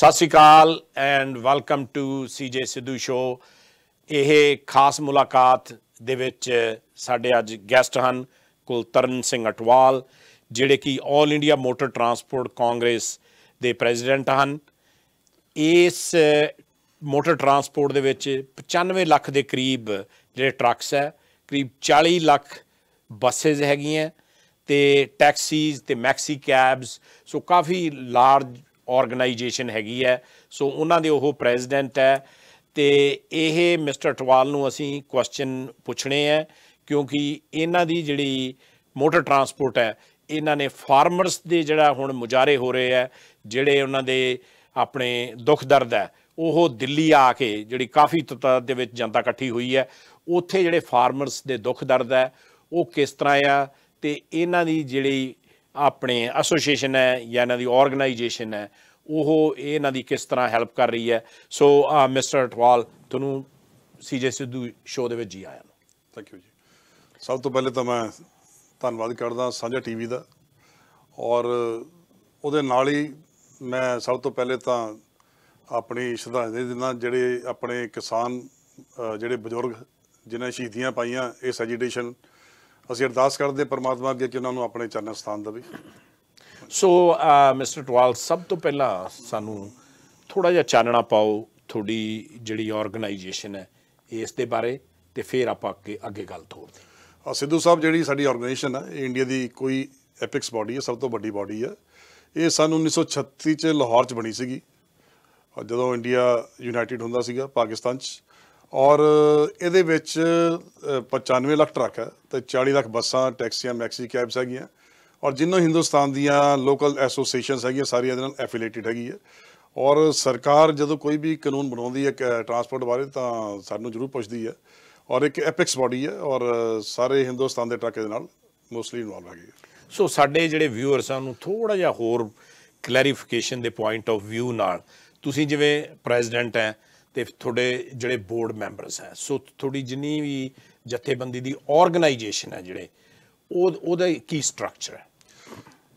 Sat Shri Akal and welcome to CJ Sidhu show ਇਹ ਖਾਸ ਮੁਲਾਕਾਤ ਦੇ ਵਿੱਚ ਸਾਡੇ ਅੱਜ ਗੈਸਟ ਹਨ ਕੁਲਤਰਨ ਸਿੰਘ ਅਟਵਾਲ, ਜਿਹੜੇ ਕਿ 올 ਇੰਡੀਆ ਮੋਟਰ ਟਰਾਂਸਪੋਰਟ ਕਾਂਗਰਸ ਦੇ ਪ੍ਰੈਜ਼ੀਡੈਂਟ ਹਨ। ਇਸ ਮੋਟਰ ਟਰਾਂਸਪੋਰਟ ਦੇ ਵਿੱਚ 95 ਲੱਖ ਦੇ ਕਰੀਬ ਜਿਹੜੇ ਟਰੱਕਸ ਹੈ, ਕਰੀਬ 40 ਲੱਖ ਬੱਸਸ ਹੈਗੀਆਂ ਤੇ ਟੈਕਸੀਜ਼ ਤੇ ਮੈਕਸੀ ਕੈਬਸ ਸੋ ਕਾਫੀ ਲਾਰਜ ਆਰਗੇਨਾਈਜੇਸ਼ਨ ਹੈਗੀ ਹੈ। ਸੋ ਉਹਨਾਂ ਦੇ ਉਹ ਪ੍ਰੈਜ਼ੀਡੈਂਟ ਹੈ ਤੇ ਇਹ ਮਿਸਟਰ ਟਵਾਲ ਨੂੰ ਅਸੀਂ ਕੁਐਸਚਨ ਪੁੱਛਣੇ ਹੈ, ਕਿਉਂਕਿ ਇਹਨਾਂ ਦੀ ਜਿਹੜੀ ਮੋਟਰ ਟਰਾਂਸਪੋਰਟ ਹੈ, ਇਹਨਾਂ ਨੇ ਫਾਰਮਰਸ ਦੇ ਜਿਹੜਾ ਹੁਣ ਮੁਜਾਰੇ ਹੋ ਰਹੇ ਹੈ, ਜਿਹੜੇ ਉਹਨਾਂ ਦੇ ਆਪਣੇ ਦੁੱਖ ਦਰਦ ਹੈ, ਉਹ ਦਿੱਲੀ ਆ ਕੇ ਜਿਹੜੀ ਕਾਫੀ ਤਤਾਦ ਦੇ ਵਿੱਚ ਜਨਤਾ ਇਕੱਠੀ ਹੋਈ ਹੈ, ਉੱਥੇ ਜਿਹੜੇ ਫਾਰਮਰਸ ਦੇ ਦੁੱਖ ਦਰਦ ਹੈ, ਉਹ ਕਿਸ ਤਰ੍ਹਾਂ ਆ, ਤੇ ਇਹਨਾਂ ਦੀ ਜਿਹੜੀ ਆਪਣੇ ਐਸੋਸੀਏਸ਼ਨ ਹੈ ਜਾਂ ਇਹਨਾਂ ਦੀ ਆਰਗੇਨਾਈਜੇਸ਼ਨ ਹੈ, ਉਹ ਇਹਨਾਂ ਦੀ ਕਿਸ ਤਰ੍ਹਾਂ ਹੈਲਪ ਕਰ ਰਹੀ ਹੈ। ਸੋ ਮਿਸਟਰ ਅਟਵਾਲ ਤੁਹਾਨੂੰ ਸੀਜੇ ਸਿੱਧੂ ਸ਼ੋਅ ਦੇ ਵਿੱਚ ਜੀ ਆਇਆਂ ਨੂੰ। ਥੈਂਕ ਯੂ ਜੀ। ਸਭ ਤੋਂ ਪਹਿਲੇ ਤਾਂ ਮੈਂ ਧੰਨਵਾਦ ਕਰਦਾ ਸਾਂਝਾ ਟੀਵੀ ਦਾ। ਔਰ ਉਹਦੇ ਨਾਲ ਹੀ ਮੈਂ ਸਭ ਤੋਂ ਪਹਿਲੇ ਤਾਂ ਆਪਣੀ ਸ਼ਰਧਾਂਜਲੀ ਦਿੰਦਾ, ਜਿਹੜੇ ਆਪਣੇ ਕਿਸਾਨ ਜਿਹੜੇ ਬਜ਼ੁਰਗ ਜਿਨ੍ਹਾਂ ਸ਼ਹੀਦੀਆਂ ਪਾਈਆਂ ਇਸ ਐਜੀਟੇਸ਼ਨ ਅਸੀਂ ਅਰਦਾਸ ਕਰਦੇ ਪਰਮਾਤਮਾ ਅੱਗੇ ਕਿ ਉਹਨਾਂ ਨੂੰ ਆਪਣੇ ਚਰਨ ਸਥਾਨ ਦੇਵੇ। ਸੋ ਮਿਸਟਰ ਅਟਵਾਲ ਸਭ ਤੋਂ ਪਹਿਲਾਂ ਸਾਨੂੰ ਥੋੜਾ ਜਿਹਾ ਚਾਨਣਾ ਪਾਓ ਤੁਹਾਡੀ ਜਿਹੜੀ ਆਰਗੇਨਾਈਜੇਸ਼ਨ ਹੈ ਇਸ ਦੇ ਬਾਰੇ ਤੇ ਫਿਰ ਆਪਾਂ ਅੱਗੇ ਅੱਗੇ ਗੱਲ ਤੋਰਦੇ ਆ ਸਿੱਧੂ ਸਾਹਿਬ ਜਿਹੜੀ ਸਾਡੀ ਆਰਗੇਨਾਈਜੇਸ਼ਨ ਹੈ ਇਹ ਇੰਡੀਆ ਦੀ ਕੋਈ ਐਪਿਕਸ ਬਾਡੀ ਹੈ ਸਭ ਤੋਂ ਵੱਡੀ ਬਾਡੀ ਹੈ। ਇਹ ਸਨ 1936 ਚ ਲਾਹੌਰ ਚ ਬਣੀ ਸੀਗੀ। ਜਦੋਂ ਇੰਡੀਆ ਯੂਨਾਈਟਿਡ ਹੁੰਦਾ ਸੀਗਾ ਪਾਕਿਸਤਾਨ ਚ। ਔਰ ਇਹਦੇ ਵਿੱਚ ਅ, 95 ਲੱਖ ਟਰੱਕ ਹੈ ਤੇ 40 ਲੱਖ ਬੱਸਾਂ ਟੈਕਸੀਆਂ ਮੈਕਸੀ ਕੈਬਸ ਹੈਗੀਆਂ। ਔਰ ਜਿੰਨੋਂ ਹਿੰਦੁਸਤਾਨ ਦੀਆਂ ਲੋਕਲ ਐਸੋਸੀਏਸ਼ਨਸ ਹੈਗੀਆਂ ਸਾਰੀਆਂ ਇਹਦੇ ਨਾਲ ਐਫੀਲੀਏਟਡ ਹੈਗੀ ਹੈ। ਔਰ ਸਰਕਾਰ ਜਦੋਂ ਕੋਈ ਵੀ ਕਾਨੂੰਨ ਬਣਾਉਂਦੀ ਹੈ ਟਰਾਂਸਪੋਰਟ ਬਾਰੇ ਤਾਂ ਸਾਨੂੰ ਜ਼ਰੂਰ ਪੁੱਛਦੀ ਹੈ। ਔਰ ਇੱਕ ਐਪਿਕਸ ਬਾਡੀ ਹੈ ਔਰ ਸਾਰੇ ਹਿੰਦੁਸਤਾਨ ਦੇ ਟਰੱਕ ਇਹਦੇ ਨਾਲ ਮੋਸਟਲੀ ਇਨਵੋਲਵ ਹੈਗੇ ਹੈ। ਸੋ ਸਾਡੇ ਜਿਹੜੇ ਵਿਊਅਰਸ ਆ ਨੂੰ ਥੋੜਾ ਜਿਹਾ ਹੋਰ ਕਲੈਰੀਫਿਕੇਸ਼ਨ ਦੇ ਪੁਆਇੰਟ ਆਫ ਵਿਊ ਨਾਲ ਤੁਸੀਂ ਜਿਵੇਂ ਪ੍ਰੈਜ਼ੀਡੈਂਟ ਹੈ ਤੇ ਤੁਹਾਡੇ ਜਿਹੜੇ ਬੋਰਡ ਮੈਂਬਰਸ ਹੈ, ਸੋ ਤੁਹਾਡੀ ਜਿੰਨੀ ਵੀ ਜਥੇਬੰਦੀ ਦੀ ਆਰਗੇਨਾਈਜੇਸ਼ਨ ਹੈ ਜਿਹੜੇ, ਉਹ ਉਹਦਾ ਕੀ ਸਟਰਕਚਰ ਹੈ?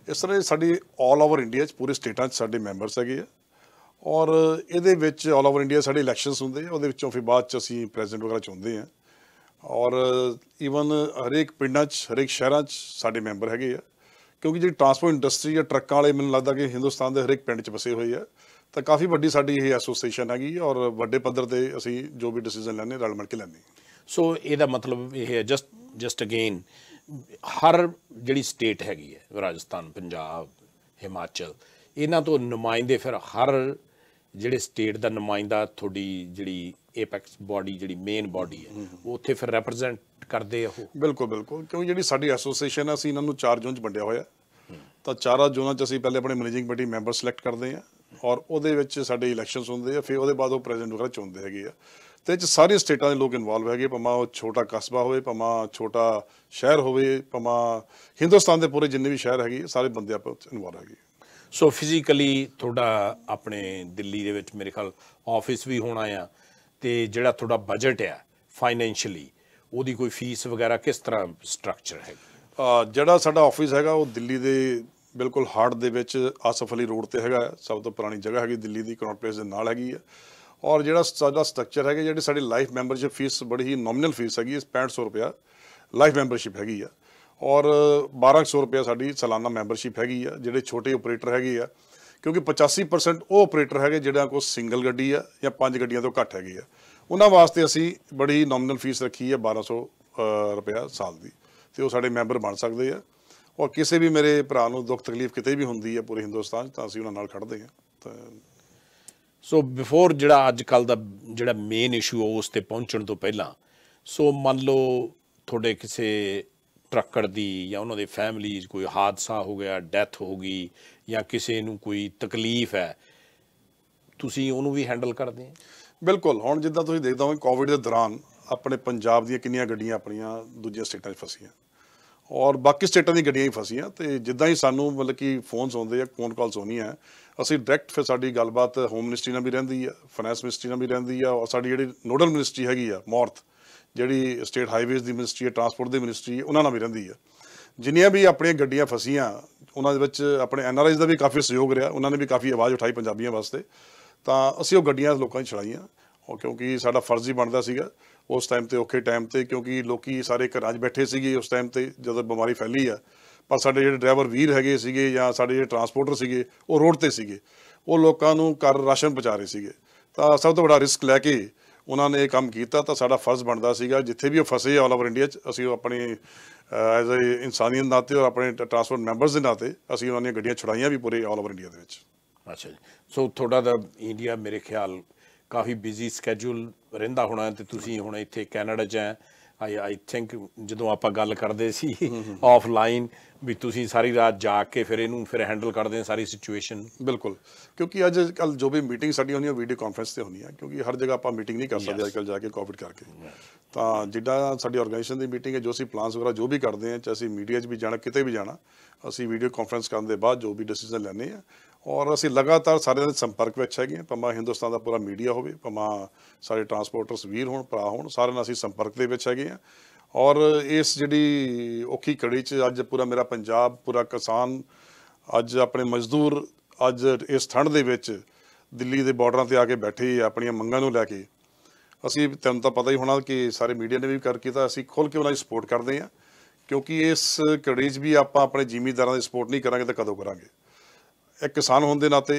ਇਸ ਤਰ੍ਹਾਂ ਇਹ ਸਾਡੀ 올 ਓਵਰ ਇੰਡੀਆ 'ਚ ਪੂਰੇ ਸਟੇਟਾਂ 'ਚ ਸਾਡੇ ਮੈਂਬਰਸ ਹੈਗੇ ਆ। ਔਰ ਇਹਦੇ ਵਿੱਚ 올 ਓਵਰ ਇੰਡੀਆ ਸਾਡੇ ਇਲੈਕਸ਼ਨਸ ਹੁੰਦੇ ਆ, ਉਹਦੇ ਵਿੱਚੋਂ ਫਿਰ ਬਾਅਦ 'ਚ ਅਸੀਂ ਪ੍ਰੈਜ਼ੀਡੈਂਟ ਵਗੈਰਾ ਚੁਣਦੇ ਆ। ਔਰ ਈਵਨ ਹਰੇਕ ਪਿੰਡਾਂ 'ਚ, ਹਰੇਕ ਸ਼ਹਿਰਾਂ 'ਚ ਸਾਡੇ ਮੈਂਬਰ ਹੈਗੇ ਆ। ਕਿਉਂਕਿ ਜਿਹੜੀ ਟਰਾਂਸਪੋਰਟ ਇੰਡਸਟਰੀ ਜਾਂ ਟਰੱਕਾਂ ਵਾਲੇ ਮੈਨੂੰ ਲੱਗਦਾ ਕਿ ਹਿੰਦੁਸਤਾਨ ਦੇ ਹਰੇਕ ਪਿੰਡ 'ਚ ਵਸੇ ਹੋਏ ਆ। ਤਾਂ ਕਾਫੀ ਵੱਡੀ ਸਾਡੀ ਇਹ ਐਸੋਸੀਏਸ਼ਨ ਹੈਗੀ ਔਰ ਵੱਡੇ ਪੱਧਰ ਤੇ ਅਸੀਂ ਜੋ ਵੀ ਡਿਸੀਜਨ ਲੈਣੇ ਰਲ ਮਿਲ ਕੇ ਲੈਣੇ ਸੋ ਇਹਦਾ ਮਤਲਬ ਇਹ ਹੈ ਜਸਟ ਜਸਟ ਅਗੇਨ ਹਰ ਜਿਹੜੀ ਸਟੇਟ ਹੈਗੀ ਹੈ ਰਾਜਸਥਾਨ ਪੰਜਾਬ ਹਿਮਾਚਲ ਇਹਨਾਂ ਤੋਂ ਨੁਮਾਇੰਦੇ ਫਿਰ ਹਰ ਜਿਹੜੇ ਸਟੇਟ ਦਾ ਨੁਮਾਇੰਦਾ ਤੁਹਾਡੀ ਜਿਹੜੀ ਏਪੈਕਸ ਬਾਡੀ ਜਿਹੜੀ ਮੇਨ ਬਾਡੀ ਹੈ ਉਹ ਉੱਥੇ ਫਿਰ ਰਿਪਰੈਜ਼ੈਂਟ ਕਰਦੇ ਆ ਉਹ? ਬਿਲਕੁਲ ਬਿਲਕੁਲ। ਕਿਉਂਕਿ ਜਿਹੜੀ ਸਾਡੀ ਐਸੋਸੀਏਸ਼ਨ ਹੈ ਅਸੀਂ ਇਹਨਾਂ ਨੂੰ ਚਾਰ ਜ਼ੋਨ 'ਚ ਵੰਡਿਆ ਹੋਇਆ। ਤਾਂ ਚਾਰਾਂ ਜ਼ੋਨਾਂ 'ਚ ਅਸੀਂ ਪਹਿਲੇ ਆਪਣੇ ਮੈਨੇਜਿੰਗ ਕਮੇਟੀ ਮੈਂਬਰ ਸਿਲੈਕਟ ਕਰਦੇ ਹਾਂ। ਔਰ ਉਹਦੇ ਵਿੱਚ ਸਾਡੇ ਇਲੈਕਸ਼ਨਸ ਹੁੰਦੇ ਆ ਫਿਰ ਉਹਦੇ ਬਾਅਦ ਉਹ ਪ੍ਰੈਜ਼ੀਡੈਂਟ ਵਗੈਰਾ ਚੁਣਦੇ ਹੈਗੇ ਆ। ਤੇ 'ਚ ਸਾਰੀਆਂ ਸਟੇਟਾਂ ਦੇ ਲੋਕ ਇਨਵੋਲਵ ਹੈਗੇ ਭਾਵੇਂ ਉਹ ਛੋਟਾ ਕਸਬਾ ਹੋਵੇ ਭਾਵੇਂ ਛੋਟਾ ਸ਼ਹਿਰ ਹੋਵੇ ਭਾਵੇਂ ਹਿੰਦੁਸਤਾਨ ਦੇ ਪੂਰੇ ਜਿੰਨੇ ਵੀ ਸ਼ਹਿਰ ਹੈਗੇ ਸਾਰੇ ਬੰਦੇ ਆਪਾਂ ਇਨਵੋਲਵ ਹੈਗੇ ਸੋ ਫਿਜ਼ੀਕਲੀ ਤੁਹਾਡਾ ਆਪਣੇ ਦਿੱਲੀ ਦੇ ਵਿੱਚ ਮੇਰੇ ਖਿਆਲ ਆਫਿਸ ਵੀ ਹੋਣਾ ਆ ਤੇ ਜਿਹੜਾ ਤੁਹਾਡਾ ਬਜਟ ਆ ਫਾਈਨੈਂਸ਼ੀਅਲੀ ਉਹਦੀ ਕੋਈ ਫੀਸ ਵਗੈਰਾ ਕਿਸ ਤਰ੍ਹਾਂ ਸਟਰਕਚਰ ਹੈ ਜਿਹੜਾ ਸਾਡਾ ਆਫਿਸ ਹੈਗਾ ਉਹ ਦਿੱਲੀ ਦੇ ਬਿਲਕੁਲ ਹਾਰਟ ਦੇ ਵਿੱਚ ਆਸਫ ਅਲੀ ਰੋਡ ਤੇ ਹੈਗਾ ਹੈ। ਸਭ ਤੋਂ ਪੁਰਾਣੀ ਜਗ੍ਹਾ ਹੈਗੀ ਦਿੱਲੀ ਦੀ ਕਨੌਟ ਪਲੇਸ ਦੇ ਨਾਲ ਹੈਗੀ ਹੈ। ਔਰ ਜਿਹੜਾ ਸਾਡਾ ਸਟਰਕਚਰ ਹੈਗਾ ਜਿਹੜੀ ਸਾਡੀ ਲਾਈਫ ਮੈਂਬਰਸ਼ਿਪ ਫੀਸ ਬੜੀ ਹੀ ਨੋਮੀਨਲ ਫੀਸ ਹੈਗੀ ਹੈ 6500 ਰੁਪਇਆ ਲਾਈਫ ਮੈਂਬਰਸ਼ਿਪ ਹੈਗੀ ਆ। ਔਰ 1200 ਰੁਪਇਆ ਸਾਡੀ ਸਾਲਾਨਾ ਮੈਂਬਰਸ਼ਿਪ ਹੈਗੀ ਆ ਜਿਹੜੇ ਛੋਟੇ ਆਪਰੇਟਰ ਹੈਗੇ ਆ। ਕਿਉਂਕਿ 85% ਉਹ ਆਪਰੇਟਰ ਹੈਗੇ ਜਿਹੜਾ ਕੋਲ ਸਿੰਗਲ ਗੱਡੀ ਆ ਜਾਂ ਪੰਜ ਗੱਡੀਆਂ ਤੋਂ ਘੱਟ ਹੈਗੇ ਆ। ਉਹਨਾਂ ਵਾਸਤੇ ਅਸੀਂ ਬੜੀ ਨੋਮੀਨਲ ਫੀਸ ਰੱਖੀ ਹੈ 1200 ਅ, ਰੁਪਇਆ ਸਾਲ ਦੀ। ਤੇ ਉਹ ਸਾਡੇ ਮੈਂਬਰ ਬਣ ਸਕਦੇ ਆ। ਔਰ ਕਿਸੇ ਵੀ ਮੇਰੇ ਭਰਾ ਨੂੰ ਦੁੱਖ ਤਕਲੀਫ ਕਿਤੇ ਵੀ ਹੁੰਦੀ ਹੈ ਪੂਰੇ ਹਿੰਦੁਸਤਾਨ 'ਚ ਤਾਂ ਅਸੀਂ ਉਹਨਾਂ ਨਾਲ ਖੜਦੇ ਹਾਂ। ਤਾਂ ਸੋ ਬਿਫੋਰ ਜਿਹੜਾ ਅੱਜ ਕੱਲ ਦਾ ਜਿਹੜਾ ਮੇਨ ਇਸ਼ੂ ਉਸ ਤੇ ਪਹੁੰਚਣ ਤੋਂ ਪਹਿਲਾਂ ਸੋ ਮੰਨ ਲਓ ਤੁਹਾਡੇ ਕਿਸੇ ਟਰੱਕਰ ਦੀ ਜਾਂ ਉਹਨਾਂ ਦੇ ਫੈਮਿਲੀ ਕੋਈ ਹਾਦਸਾ ਹੋ ਗਿਆ ਡੈਥ ਹੋ ਗਈ ਜਾਂ ਕਿਸੇ ਨੂੰ ਕੋਈ ਤਕਲੀਫ ਹੈ ਤੁਸੀਂ ਉਹਨੂੰ ਵੀ ਹੈਂਡਲ ਕਰਦੇ ਆ ਬਿਲਕੁਲ ਹੁਣ ਜਿੱਦਾਂ ਤੁਸੀਂ ਦੇਖਦੇ ਹੋ ਕੋਵਿਡ ਦੇ ਦੌਰਾਨ ਆਪਣੇ ਪੰਜਾਬ ਦੀਆਂ ਕਿੰਨੀਆਂ ਗੱਡੀਆਂ ਆਪਣੀਆਂ ਦੂਜੀਆਂ ਸਟੇਟਾਂ 'ਚ ਫਸੀਆਂ। ਔਰ ਬਾਕੀ ਸਟੇਟਾਂ ਦੀਆਂ ਗੱਡੀਆਂ ਹੀ ਫਸੀਆਂ ਤੇ ਜਿੱਦਾਂ ਹੀ ਸਾਨੂੰ ਮਤਲਬ ਕਿ ਫੋਨਸ ਆਉਂਦੇ ਆ ਫੋਨ ਕਾਲਸ ਆਉਂਦੀਆਂ ਅਸੀਂ ਡਾਇਰੈਕਟ ਫਿਰ ਸਾਡੀ ਗੱਲਬਾਤ ਹੋਮ ਮਿਨਿਸਟਰੀ ਨਾਲ ਵੀ ਰਹਿੰਦੀ ਆ ਫਾਈਨੈਂਸ ਮਿਨਿਸਟਰੀ ਨਾਲ ਵੀ ਰਹਿੰਦੀ ਆ ਔਰ ਸਾਡੀ ਜਿਹੜੀ ਨੋਡਲ ਮਿਨਿਸਟਰੀ ਹੈਗੀ ਆ ਮੌਰਥ ਜਿਹੜੀ ਸਟੇਟ ਹਾਈਵੇਜ਼ ਦੀ ਮਿਨਿਸਟਰੀ ਹੈ ਟਰਾਂਸਪੋਰਟ ਦੀ ਮਿਨਿਸਟਰੀ ਉਹਨਾਂ ਨਾਲ ਵੀ ਰਹਿੰਦੀ ਆ। ਜਿੰਨੀਆਂ ਵੀ ਆਪਣੀਆਂ ਗੱਡੀਆਂ ਫਸੀਆਂ, ਉਹਨਾਂ ਦੇ ਵਿੱਚ ਆਪਣੇ ਐਨਆਰਆਈਜ਼ ਦਾ ਵੀ ਕਾਫੀ ਸਹਿਯੋਗ ਰਿਹਾ, ਉਹਨਾਂ ਨੇ ਵੀ ਕਾਫੀ ਆਵਾਜ਼ ਉਠਾਈ ਪੰਜਾਬੀਆਂ ਵਾਸਤੇ, ਤਾਂ ਅਸੀਂ ਉਹ ਗੱਡੀਆਂ ਲੋਕਾਂ 'ਚ ਛੜਾਈਆਂ ਉਹ ਕਿਉਂਕਿ ਸਾਡਾ ਫਰਜ਼ ਹੀ ਬਣਦਾ ਸੀਗਾ। ਉਸ ਟਾਈਮ ਤੇ, ਔਖੇ ਟਾਈਮ ਤੇ, ਕਿਉਂਕਿ ਲੋਕੀ ਸਾਰੇ ਘਰਾਂ 'ਚ ਬੈਠੇ ਸੀਗੇ ਉਸ ਟਾਈਮ ਤੇ, ਜਦੋਂ ਬਿਮਾਰੀ ਫੈਲੀ ਆ। ਪਰ ਸਾਡੇ ਜਿਹੜੇ ਡਰਾਈਵਰ ਵੀਰ ਹੈਗੇ ਸੀਗੇ ਜਾਂ ਸਾਡੇ ਜਿਹੜੇ ਟਰਾਂਸਪੋਰਟਰ ਸੀਗੇ, ਉਹ ਰੋਡ ਤੇ ਸੀਗੇ। ਉਹ ਲੋਕਾਂ ਨੂੰ ਘਰ ਰਾਸ਼ਨ ਪਹੁੰਚਾ ਰਹੇ ਸੀਗੇ। ਤਾਂ ਸਭ ਤੋਂ ਵੱਡਾ ਰਿਸਕ ਲੈ ਕੇ ਉਹਨਾਂ ਨੇ ਇਹ ਕੰਮ ਕੀਤਾ ਤਾਂ ਸਾਡਾ ਫਰਜ਼ ਬਣਦਾ ਸੀਗਾ, ਜਿੱਥੇ ਵੀ ਉਹ ਫਸੇ ਆਲ ਓਵਰ ਇੰਡੀਆ 'ਚ, ਅਸੀਂ ਉਹ ਆਪਣੇ ਐਜ਼ ਅ ਇਨਸਾਨੀਅਤ ਨਾਤੇ ਔਰ ਆਪਣੇ ਟਰਾਂਸਪੋਰਟ ਮੈਂਬਰਸ ਦੇ ਨਾਤੇ ਅਸੀਂ ਉਹਨਾਂ ਦੀਆਂ ਗੱਡੀਆਂ ਛੁਡਾਈਆਂ ਵੀ ਪੂਰੇ ਆਲ ਓਵਰ ਇੰਡੀਆ ਦੇ ਵਿੱਚ। ਅੱਛਾ ਜੀ। ਸੋ ਤੁਹਾਡਾ ਤਾਂ ਇੰਡੀਆ ਮੇਰੇ ਖਿਆਲ ਕਾਫੀ ਬਿਜ਼ੀ ਸਕੇਜੂਲ ਰਹਿੰਦਾ ਹੋਣਾ ਤੇ ਤੁਸੀਂ ਹੁਣ ਇੱਥੇ ਕੈਨੇਡਾ 'ਚ ਹੈ। ਆਈ ਆਈ ਥਿੰਕ ਜਦੋਂ ਆਪਾਂ ਗੱਲ ਕਰਦੇ ਸੀ ਆਫਲਾਈਨ ਵੀ ਤੁਸੀਂ ਸਾਰੀ ਰਾਤ ਜਾਗ ਕੇ ਫਿਰ ਇਹਨੂੰ ਫਿਰ ਹੈਂਡਲ ਕਰਦੇ ਆ ਸਾਰੀ ਸਿਚੁਏਸ਼ਨ ਬਿਲਕੁਲ। ਕਿਉਂਕਿ ਅੱਜ ਕੱਲ ਜੋ ਵੀ ਮੀਟਿੰਗ ਸਾਡੀ ਹੁੰਦੀਆਂ ਵੀਡੀਓ ਕਾਨਫਰੰਸ ਤੇ ਹੁੰਦੀਆਂ। ਕਿਉਂਕਿ ਹਰ ਜਗ੍ਹਾ ਆਪਾਂ ਮੀਟਿੰਗ ਨਹੀਂ ਕਰ ਸਕਦੇ ਅੱਜ ਕੱਲ ਜਾ ਕੇ ਕੋਵਿਡ ਕਰਕੇ। ਤਾਂ ਜਿੱਦਾਂ ਸਾਡੀ ਆਰਗੇਨਾਈਜੇਸ਼ਨ ਦੀ ਮੀਟਿੰਗ ਹੈ ਜੋ ਅਸੀਂ ਪਲਾਨਸ ਵਗੈਰਾ ਜੋ ਵੀ ਕਰਦੇ ਹਾਂ ਚਾਹੇ ਅਸੀਂ ਮੀਡੀਆ 'ਚ ਵੀ ਜਾਣਾ ਕਿਤੇ ਵੀ ਜਾਣਾ ਅਸੀਂ ਵੀਡੀਓ ਕਾਨਫਰੰਸ ਕਰਨ ਦੇ ਬਾਅਦ ਜੋ ਵੀ ਡਿਸੀਜਨ ਲੈਣੇ ਆ ਔਰ ਅਸੀਂ ਲਗਾਤਾਰ ਸਾਰਿਆਂ ਦੇ ਸੰਪਰਕ ਵਿੱਚ ਹੈਗੇ ਹਾਂ। ਭਾਵੇਂ ਹਿੰਦੁਸਤਾਨ ਦਾ ਪੂਰਾ ਮੀਡੀਆ ਹੋਵੇ, ਭਾਵੇਂ ਸਾਰੇ ਟਰਾਂਸਪੋਰਟਰਸ ਵੀਰ ਹੋਣ, ਭਰਾ ਹੋਣ, ਸਾਰਿਆਂ ਨਾਲ ਅਸੀਂ ਸੰਪਰਕ ਦੇ ਵਿੱਚ ਹੈਗੇ ਹਾਂ। ਔਰ ਇਸ ਜਿਹੜੀ ਔਖੀ ਘੜੀ 'ਚ ਅੱਜ ਪੂਰਾ ਮੇਰਾ ਪੰਜਾਬ, ਪੂਰਾ ਕਿਸਾਨ, ਅੱਜ ਆਪਣੇ ਮਜ਼ਦੂਰ, ਅੱਜ ਇਸ ਠੰਡ ਦੇ ਵਿੱਚ ਦਿੱਲੀ ਦੇ ਬਾਰਡਰਾਂ ਤੇ ਆ ਕੇ ਬੈਠੇ ਆਪਣੀਆਂ ਮੰਗਾਂ ਨੂੰ ਲੈ ਕੇ। ਅਸੀਂ ਤੁਹਾਨੂੰ ਤਾਂ ਪਤਾ ਹੀ ਹੋਣਾ ਕਿ ਸਾਰੇ ਮੀਡੀਆ ਨੇ ਵੀ ਕਰ ਕੀਤਾ, ਅਸੀਂ ਖੁੱਲ ਕੇ ਉਹਨਾਂ ਦੀ ਸਪੋਰਟ ਕਰਦੇ ਹਾਂ। ਕਿਉਂਕਿ ਇਸ ਘੜੀ 'ਚ ਵੀ ਆਪਾਂ ਆਪਣੇ ਜ਼ਿਮੀਂਦਾਰਾਂ ਦੀ ਸਪੋਰਟ ਨਹੀਂ ਕਰਾਂਗੇ ਤਾਂ ਕਦੋਂ ਕਰਾਂਗੇ? ਇੱਕ ਕਿਸਾਨ ਹੋਣ ਦੇ ਨਾਤੇ,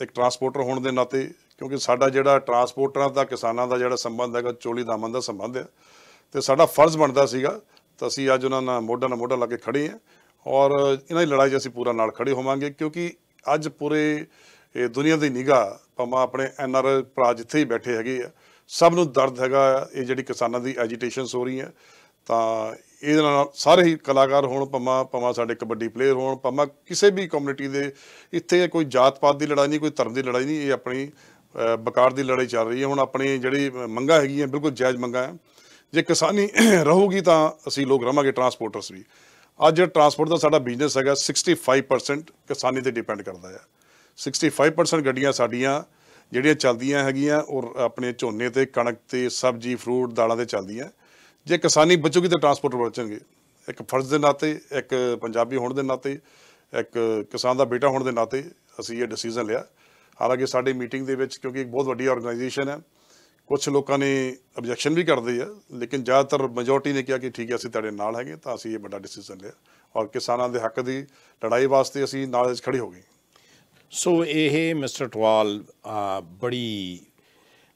ਇੱਕ ਟਰਾਂਸਪੋਰਟਰ ਹੋਣ ਦੇ ਨਾਤੇ, ਕਿਉਂਕਿ ਸਾਡਾ ਜਿਹੜਾ ਟਰਾਂਸਪੋਰਟਰਾਂ ਦਾ ਕਿਸਾਨਾਂ ਦਾ ਜਿਹੜਾ ਸੰਬੰਧ ਹੈਗਾ, ਚੋਲੀ ਦਾਮਨ ਦਾ ਸੰਬੰਧ ਹੈ ਤੇ ਸਾਡਾ ਫਰਜ਼ ਬਣਦਾ ਸੀਗਾ ਤਾਂ ਅਸੀਂ ਅੱਜ ਉਹਨਾਂ ਨਾਲ ਮੋਢਾ ਨਾਲ ਮੋਢਾ ਲਾ ਕੇ ਖੜੇ ਹਾਂ ਔਰ ਇਹਨਾਂ ਦੀ ਲੜਾਈ 'ਚ ਅਸੀਂ ਪੂਰਾ ਨਾਲ ਖੜੇ ਹੋਵਾਂਗੇ, ਕਿਉਂਕਿ ਅੱਜ ਪੂਰੇ ਇਹ ਦੁਨੀਆ ਦੀ ਨਿਗਾਹ, ਭਾਵੇਂ ਆਪਣੇ ਐਨਆਰ ਭਰਾ ਜਿੱਥੇ ਹੀ ਬੈਠੇ ਹੈਗੇ ਆ, ਸਭ ਨੂੰ ਦਰਦ ਹੈਗਾ ਇਹ ਜਿਹੜੀ ਕਿਸਾਨਾਂ ਦੀ ਐਜੀਟੇਸ਼ਨਸ ਹੋ ਰਹੀਆਂ। ਤਾਂ ਇਹਦੇ ਨਾਲ ਸਾਰੇ ਹੀ ਕਲਾਕਾਰ ਹੋਣ ਭਾਵੇਂ ਭਾਵੇਂ ਸਾਡੇ ਕਬੱਡੀ ਪਲੇਅਰ ਹੋਣ ਭਾਵੇਂ ਕਿਸੇ ਵੀ ਕਮਿਊਨਿਟੀ ਦੇ ਇੱਥੇ ਕੋਈ ਜਾਤ ਪਾਤ ਦੀ ਲੜਾਈ ਨਹੀਂ ਕੋਈ ਧਰਮ ਦੀ ਲੜਾਈ ਨਹੀਂ ਇਹ ਆਪਣੀ ਅਹ, ਬਕਾਰ ਦੀ ਲੜਾਈ ਚੱਲ ਰਹੀ ਹੈ। ਹੁਣ ਆਪਣੀ ਜਿਹੜੀ ਮੰਗਾਂ ਹੈਗੀਆਂ ਬਿਲਕੁਲ ਜਾਇਜ਼ ਮੰਗਾਂ ਹੈ। ਜੇ ਕਿਸਾਨੀ ਰਹੂਗੀ ਤਾਂ ਅਸੀਂ ਲੋਕ ਰਵਾਂਗੇ ਟਰਾਂਸਪੋਰਟਰਸ ਵੀ। ਅੱਜ ਟਰਾਂਸਪੋਰਟ ਦਾ ਸਾਡਾ ਬਿਜ਼ਨਸ ਹੈਗਾ 65% ਕਿਸਾਨੀ ਤੇ ਡਿਪੈਂਡ ਕਰਦਾ ਹੈ। 65% ਗੱਡੀਆਂ ਸਾਡੀਆਂ ਜਿਹੜੀਆਂ ਚੱਲਦੀਆਂ ਹੈਗੀਆਂ ਉਹ ਆਪਣੇ ਝੋਨੇ ਤੇ ਕਣਕ ਤੇ ਸਬਜ਼ੀ ਫਰੂਟ ਦਾਲਾਂ ਤੇ ਚੱਲਦੀਆਂ। ਜੇ ਕਿਸਾਨੀ ਬਚੂਗੀ ਤਾਂ ਟਰਾਂਸਪੋਰਟ ਬਚਣਗੇ। ਇੱਕ ਫਰਜ਼ ਦੇ ਨਾਤੇ, ਇੱਕ ਪੰਜਾਬੀ ਹੋਣ ਦੇ ਨਾਤੇ, ਇੱਕ ਕਿਸਾਨ ਦਾ ਬੇਟਾ ਹੋਣ ਦੇ ਨਾਤੇ ਅਸੀਂ ਇਹ ਡਿਸੀਜਨ ਲਿਆ। ਹਾਲਾਂਕਿ ਸਾਡੀ ਮੀਟਿੰਗ ਦੇ ਵਿੱਚ ਕਿਉਂਕਿ ਇੱਕ ਬਹੁਤ ਵੱਡੀ ਆਰਗੇਨਾਈਜੇਸ਼ਨ ਹੈ ਕੁਝ ਲੋਕਾਂ ਨੇ ਆਬਜੈਕਸ਼ਨ ਵੀ ਕਰਦੇ ਆ, ਲੇਕਿਨ ਜ਼ਿਆਦਾਤਰ ਮੈਜੋਰਟੀ ਨੇ ਕਿਹਾ ਕਿ ਠੀਕ ਹੈ, ਅਸੀਂ ਤੁਹਾਡੇ ਨਾਲ ਹੈਗੇ ਤਾਂ ਅਸੀਂ ਇਹ ਵੱਡਾ ਡਿਸੀਜਨ ਲਿਆ। ਔਰ ਕਿਸਾਨਾਂ ਦੇ ਹੱਕ ਦੀ ਲੜਾਈ ਵਾਸਤੇ ਅਸੀਂ ਨਾਲ ਖੜੇ ਹੋ ਗਏ। ਸੋ ਇਹ ਮਿਸਟਰ ਟਵਾਲ ਬੜੀ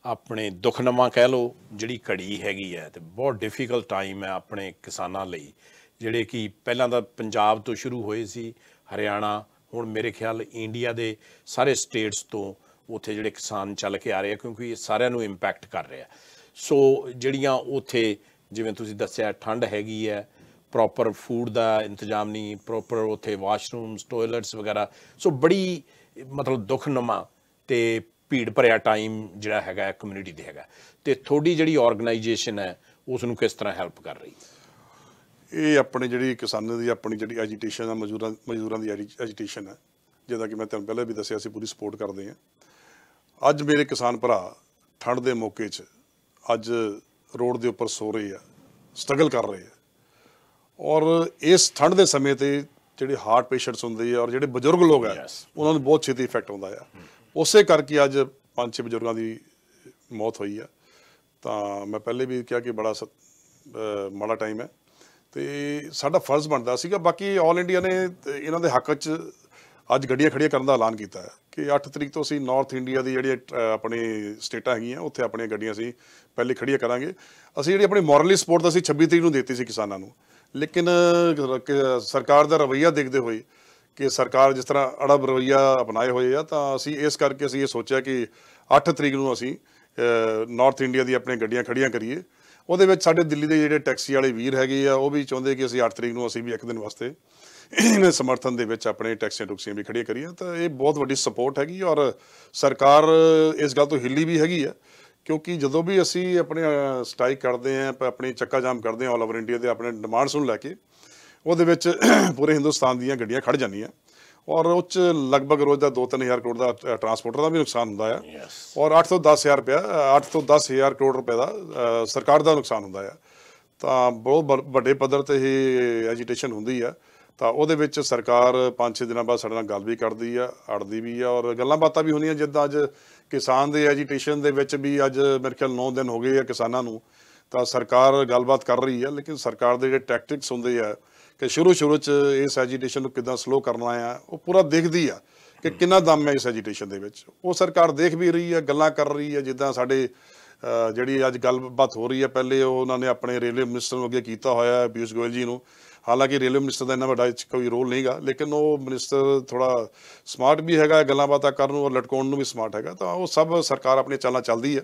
ਆਪਣੇ ਦੁਖਨਮਾ ਕਹਿ ਲੋ ਜਿਹੜੀ ਘੜੀ ਹੈਗੀ ਹੈ ਤੇ ਬਹੁਤ ਡਿਫਿਕਲਟ ਟਾਈਮ ਹੈ ਆਪਣੇ ਕਿਸਾਨਾਂ ਲਈ, ਜਿਹੜੇ ਕਿ ਪਹਿਲਾਂ ਤਾਂ ਪੰਜਾਬ ਤੋਂ ਸ਼ੁਰੂ ਹੋਏ ਸੀ, ਹਰਿਆਣਾ, ਹੁਣ ਮੇਰੇ ਖਿਆਲ ਇੰਡੀਆ ਦੇ ਸਾਰੇ ਸਟੇਟਸ ਤੋਂ ਉੱਥੇ ਜਿਹੜੇ ਕਿਸਾਨ ਚੱਲ ਕੇ ਆ ਰਹੇ ਆ, ਕਿਉਂਕਿ ਇਹ ਸਾਰਿਆਂ ਨੂੰ ਇੰਪੈਕਟ ਕਰ ਰਿਹਾ। ਸੋ ਜਿਹੜੀਆਂ ਉੱਥੇ ਜਿਵੇਂ ਤੁਸੀਂ ਦੱਸਿਆ, ਠੰਡ ਹੈਗੀ ਹੈ ਪ੍ਰੋਪਰ ਫੂਡ ਦਾ ਇੰਤਜ਼ਾਮ ਨਹੀਂ ਪ੍ਰੋਪਰ ਉੱਥੇ ਵਾਸ਼ਰੂਮਸ ਟਾਇਲਟਸ ਵਗੈਰਾ ਸੋ ਬੜੀ ਮਤਲਬ ਦੁਖਨਮਾ ਤੇ ਭੀੜ ਭਰਿਆ ਟਾਈਮ ਜਿਹੜਾ ਹੈਗਾ ਕਮਿਊਨਿਟੀ ਦੇ ਹੈਗਾ। ਤੇ ਤੁਹਾਡੀ ਜਿਹੜੀ ਆਰਗੇਨਾਈਜੇਸ਼ਨ ਹੈ ਉਸ ਨੂੰ ਕਿਸ ਤਰ੍ਹਾਂ ਹੈਲਪ ਕਰ ਰਹੀ? ਹੈ ਇਹ ਆਪਣੀ ਜਿਹੜੀ ਕਿਸਾਨਾਂ ਦੀ ਆਪਣੀ ਜਿਹੜੀ ਐਜੀਟੇਸ਼ਨ ਆ ਮਜ਼ਦੂਰਾਂ ਮਜ਼ਦੂਰਾਂ ਦੀ ਐਜੀਟੇਸ਼ਨ ਹੈ ਜਿਹਦਾ ਕਿ ਮੈਂ ਤੁਹਾਨੂੰ ਪਹਿਲਾਂ ਵੀ ਦੱਸਿਆ ਸੀ ਪੂਰੀ ਸਪੋਰਟ ਕਰਦੇ ਹਾਂ। ਅੱਜ ਮੇਰੇ ਕਿਸਾਨ ਭਰਾ ਠੰਡ ਦੇ ਮੌਕੇ 'ਚ ਅੱਜ ਰੋਡ ਦੇ ਉੱਪਰ ਸੋ ਰਹੇ ਆ ਸਟਰਗਲ ਕਰ ਰਹੇ ਆ। ਔਰ ਇਸ ਠੰਡ ਦੇ ਸਮੇਂ ਤੇ ਜਿਹੜੇ ਹਾਰਟ ਪੇਸ਼ੈਂਟਸ ਹੁੰਦੇ ਆ ਔਰ ਜਿਹੜੇ ਬਜ਼ੁਰਗ ਲੋਕ ਆ. ਉਹਨਾਂ ਨੂੰ ਬਹੁਤ ਛੇਤੀ ਇਫੈਕਟ ਆਉਂਦਾ ਆ। ਉਸੇ ਕਰਕੇ ਅੱਜ ਪੰਜ ਛੇ ਬਜ਼ੁਰਗਾਂ ਦੀ ਮੌਤ ਹੋਈ ਆ। ਤਾਂ ਮੈਂ ਪਹਿਲੇ ਵੀ ਕਿਹਾ ਕਿ ਬੜਾ ਸ- ਮਾੜਾ ਟਾਈਮ ਹੈ। ਤੇ ਸਾਡਾ ਫਰਜ਼ ਬਣਦਾ ਸੀਗਾ ਬਾਕੀ ਆਲ ਇੰਡੀਆ ਨੇ ਇਹਨਾਂ ਦੇ ਹੱਕ 'ਚ ਅੱਜ ਗੱਡੀਆਂ ਖੜੀਆਂ ਕਰਨ ਦਾ ਐਲਾਨ ਕੀਤਾ ਹੈ ਕਿ 8 ਤਰੀਕ ਤੋਂ ਅਸੀਂ ਨਾਰਥ ਇੰਡੀਆ ਦੀ ਜਿਹੜੀ ਅਹ, ਆਪਣੀ ਸਟੇਟਾਂ ਹੈਗੀਆਂ ਉੱਥੇ ਆਪਣੀਆਂ ਗੱਡੀਆਂ ਅਸੀਂ ਪਹਿਲੇ ਖੜੀਆਂ ਕਰਾਂਗੇ। ਅਸੀਂ ਜਿਹੜੀ ਆਪਣੀ ਮੋਰਲੀ ਸਪੋਰਟ ਅਸੀਂ 26 ਤਰੀਕ ਨੂੰ ਦਿੱਤੀ ਸੀ ਕਿਸਾਨਾਂ ਨੂੰ। ਲੇਕਿਨ ਸਰਕਾਰ ਦਾ ਰਵੱਈਆ ਦੇਖਦੇ ਹੋਏ ਕਿ ਸਰਕਾਰ ਜਿਸ ਤਰ੍ਹਾਂ ਅੜਬ ਰਵੱਈਆ ਅਪਣਾਏ ਹੋਏ ਆ, ਤਾਂ ਅਸੀਂ ਇਸ ਕਰਕੇ ਅਸੀਂ ਇਹ ਸੋਚਿਆ ਕਿ 8 ਤਰੀਕ ਨੂੰ ਅਸੀਂ ਨਾਰਥ ਇੰਡੀਆ ਦੀ ਆਪਣੇ ਗੱਡੀਆਂ ਖੜੀਆਂ ਕਰੀਏ। ਉਹਦੇ ਵਿੱਚ ਸਾਡੇ ਦਿੱਲੀ ਦੇ ਜਿਹੜੇ ਟੈਕਸੀ ਵਾਲੇ ਵੀਰ ਹੈਗੇ ਆ, ਉਹ ਵੀ ਚਾਹੁੰਦੇ ਕਿ ਅਸੀਂ 8 ਤਰੀਕ ਨੂੰ ਅਸੀਂ ਵੀ ਇੱਕ ਦਿਨ ਵਾਸਤੇ ਇਹਨਾਂ ਸਮਰਥਨ ਦੇ ਵਿੱਚ ਆਪਣੇ ਟੈਕਸੀਆਂ ਟੁਕਸੀਆਂ ਵੀ ਖੜੀਆਂ ਕਰੀਆਂ। ਤਾਂ ਇਹ ਬਹੁਤ ਵੱਡੀ ਸਪੋਰਟ ਹੈਗੀ ਔਰ ਸਰਕਾਰ ਇਸ ਗੱਲ ਤੋਂ ਹਿੱਲੀ ਵੀ ਹੈਗੀ ਆ, ਕਿਉਂਕਿ ਜਦੋਂ ਵੀ ਅਸੀਂ ਆਪਣੇ ਸਟ੍ਰਾਈਕ ਕਰਦੇ ਆਂ, ਪ- ਆਪਣੀ ਚੱਕਾ ਜਾਮ ਕਰਦੇ ਆਂ ਆਲ ਓਵਰ ਇੰਡੀਆ ਦੇ ਆਪਣੇ ਡਿਮਾਂਡਸ ਨੂੰ ਲੈ ਕੇ ਉਹਦੇ ਵਿੱਚ ਪੂਰੇ ਹਿੰਦੁਸਤਾਨ ਦੀਆਂ ਗੱਡੀਆਂ ਖੜ ਜਾਂਦੀਆਂ। ਔਰ ਉਹ 'ਚ ਲਗਭਗ ਰੋਜ਼ ਦਾ 2-3000 ਕਰੋੜ ਦਾ ਟਰਾਂਸਪੋਰਟਰ ਦਾ ਵੀ ਨੁਕਸਾਨ ਹੁੰਦਾ ਆ. ਔਰ 8 ਤੋਂ 10000 ਰੁਪਇਆ 8 ਤੋਂ 10000 ਕਰੋੜ ਰੁਪਏ ਦਾ ਸਰਕਾਰ ਦਾ ਨੁਕਸਾਨ ਹੁੰਦਾ ਆ। ਤਾਂ ਬਹੁਤ ਵੱਡੇ ਪੱਧਰ ਤੇ ਇਹ ਐਜੀਟੇਸ਼ਨ ਹੁੰਦੀ ਆ। ਤਾਂ ਉਹਦੇ ਵਿੱਚ ਸਰਕਾਰ 5-6 ਦਿਨਾਂ ਬਾਅਦ ਸਾਡੇ ਨਾਲ ਗੱਲ ਵੀ ਕਰਦੀ ਆ ਅੜਦੀ ਵੀ ਆ ਔਰ ਗੱਲਾਂ ਬਾਤਾਂ ਵੀ ਹੁੰਦੀਆਂ ਜਿੱਦਾਂ ਅੱਜ ਕਿਸਾਨ ਦੇ ਐਜੀਟੇਸ਼ਨ ਦੇ ਵਿੱਚ ਵੀ ਅੱਜ ਮੇਰੇ ਖਿਆਲ 9 ਦਿਨ ਹੋ ਗਏ ਆ ਕਿਸਾਨਾਂ ਨੂੰ। ਤਾਂ ਸਰਕਾਰ ਗੱਲਬਾਤ ਕਰ ਰਹੀ ਆ ਲੇਕਿਨ ਸਰਕਾਰ ਦੇ ਜਿਹੜੇ ਟੈਕਟਿਕਸ ਹੁੰਦੇ ਆ ਕਿ ਸ਼ੁਰੂ ਸ਼ੁਰੂ ਚ ਇਸ ਐਜੀਟੇਸ਼ਨ ਨੂੰ ਕਿੱਦਾਂ ਸਲੋ ਕਰਨਾ ਆ ਉਹ ਪੂਰਾ ਦੇਖਦੀ ਆ ਕਿ ਕਿੰਨਾ ਦਮ ਹੈ ਇਸ ਐਜੀਟੇਸ਼ਨ ਦੇ ਵਿੱਚ। ਉਹ ਸਰਕਾਰ ਦੇਖ ਵੀ ਰਹੀ ਹੈ ਗੱਲਾਂ ਕਰ ਰਹੀ ਹੈ ਜਿੱਦਾਂ ਸਾਡੇ ਜਿਹੜੀ ਅੱਜ ਗੱਲਬਾਤ ਹੋ ਰਹੀ ਹੈ ਪਹਿਲੇ ਉਹ ਉਹਨਾਂ ਨੇ ਆਪਣੇ ਰੇਲਵੇ ਮਿਨਿਸਟਰ ਨੂੰ ਅੱਗੇ ਕੀਤਾ ਹੋਇਆ ਹੈ ਪਿਊਸ਼ ਗੋਇਲ ਜੀ ਨੂੰ। ਹਾਲਾਂਕਿ ਰੇਲਵੇ ਮਿਨਿਸਟਰ ਦਾ ਇੰਨਾ ਵੱਡਾ ਕੋਈ ਰੋਲ ਨਹੀਂਗਾ ਲੇਕਿਨ ਉਹ ਮਿਨਿਸਟਰ ਥੋੜਾ ਸਮਾਰਟ ਵੀ ਹੈਗਾ ਗੱਲਾਂ ਬਾਤਾਂ ਕਰਨ ਨੂੰ ਔਰ ਲਟਕਾਉਣ ਨੂੰ ਵੀ ਸਮਾਰਟ ਹੈਗਾ ਤਾਂ ਉਹ ਸਭ ਸਰਕਾਰ ਆਪਣੀ ਚਾਲਾਂ ਚੱਲਦੀ ਹੈ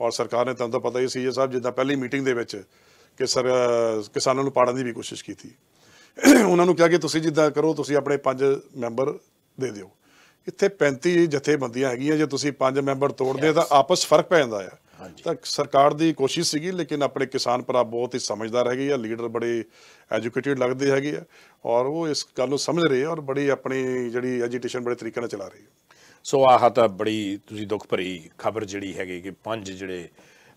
ਔਰ ਸਰਕਾਰ ਨੇ ਤੁਹਾਨੂੰ ਤਾਂ ਪਤਾ ਹੀ ਸੀ ਇਹ ਸਾਹਿਬ ਜਿੱਦਾਂ ਪਹਿਲੀ ਮੀਟਿੰਗ ਦੇ ਵਿੱਚ ਕਿ ਸਰ ਕਿਸਾਨਾਂ ਨੂੰ ਪਾੜਨ ਦੀ ਵੀ ਕੋਸ਼ਿਸ਼ ਕੀਤੀ। ਉਹਨਾਂ ਨੂੰ ਕਿਹਾ ਕਿ ਤੁਸੀਂ ਜਿੱਦਾਂ ਕਰੋ ਤੁਸੀਂ ਆਪਣੇ ਪੰਜ ਮੈਂਬਰ ਦੇ ਦਿਓ। ਇੱਥੇ 35 ਜਥੇਬੰਦੀਆਂ ਹੈਗੀਆਂ ਜੇ ਤੁਸੀਂ ਪੰਜ ਮੈਂਬਰ ਤੋੜਦੇ ਤਾਂ ਆਪਸ ਫ਼ਰਕ ਪੈ ਜਾਂਦਾ ਆ। ਤਾਂ ਸਰਕਾਰ ਦੀ ਕੋਸ਼ਿਸ਼ ਸੀਗੀ ਲੇਕਿਨ ਆਪਣੇ ਕਿਸਾਨ ਭਰਾ ਬਹੁਤ ਹੀ ਸਮਝਦਾਰ ਹੈਗੇ ਆ ਲੀਡਰ ਬੜੇ ਐਜੂਕੇਟਿਡ ਲੱਗਦੇ ਹੈਗੇ ਆ ਔਰ ਉਹ ਇਸ ਗੱਲ ਨੂੰ ਸਮਝ ਰਹੇ ਔਰ ਬੜੀ ਆਪਣੀ ਜਿਹੜੀ ਐਜੀਟੇਸ਼ਨ ਬੜੇ ਤਰੀਕੇ ਨਾਲ ਚਲਾ ਰਹੇ ਸੋ ਆਹ ਤਾਂ ਬੜੀ ਤੁਸੀਂ ਦੁੱਖ ਭਰੀ ਖਬਰ ਜਿਹੜੀ ਹੈਗੀ ਕਿ ਪੰਜ ਜਿਹੜੇ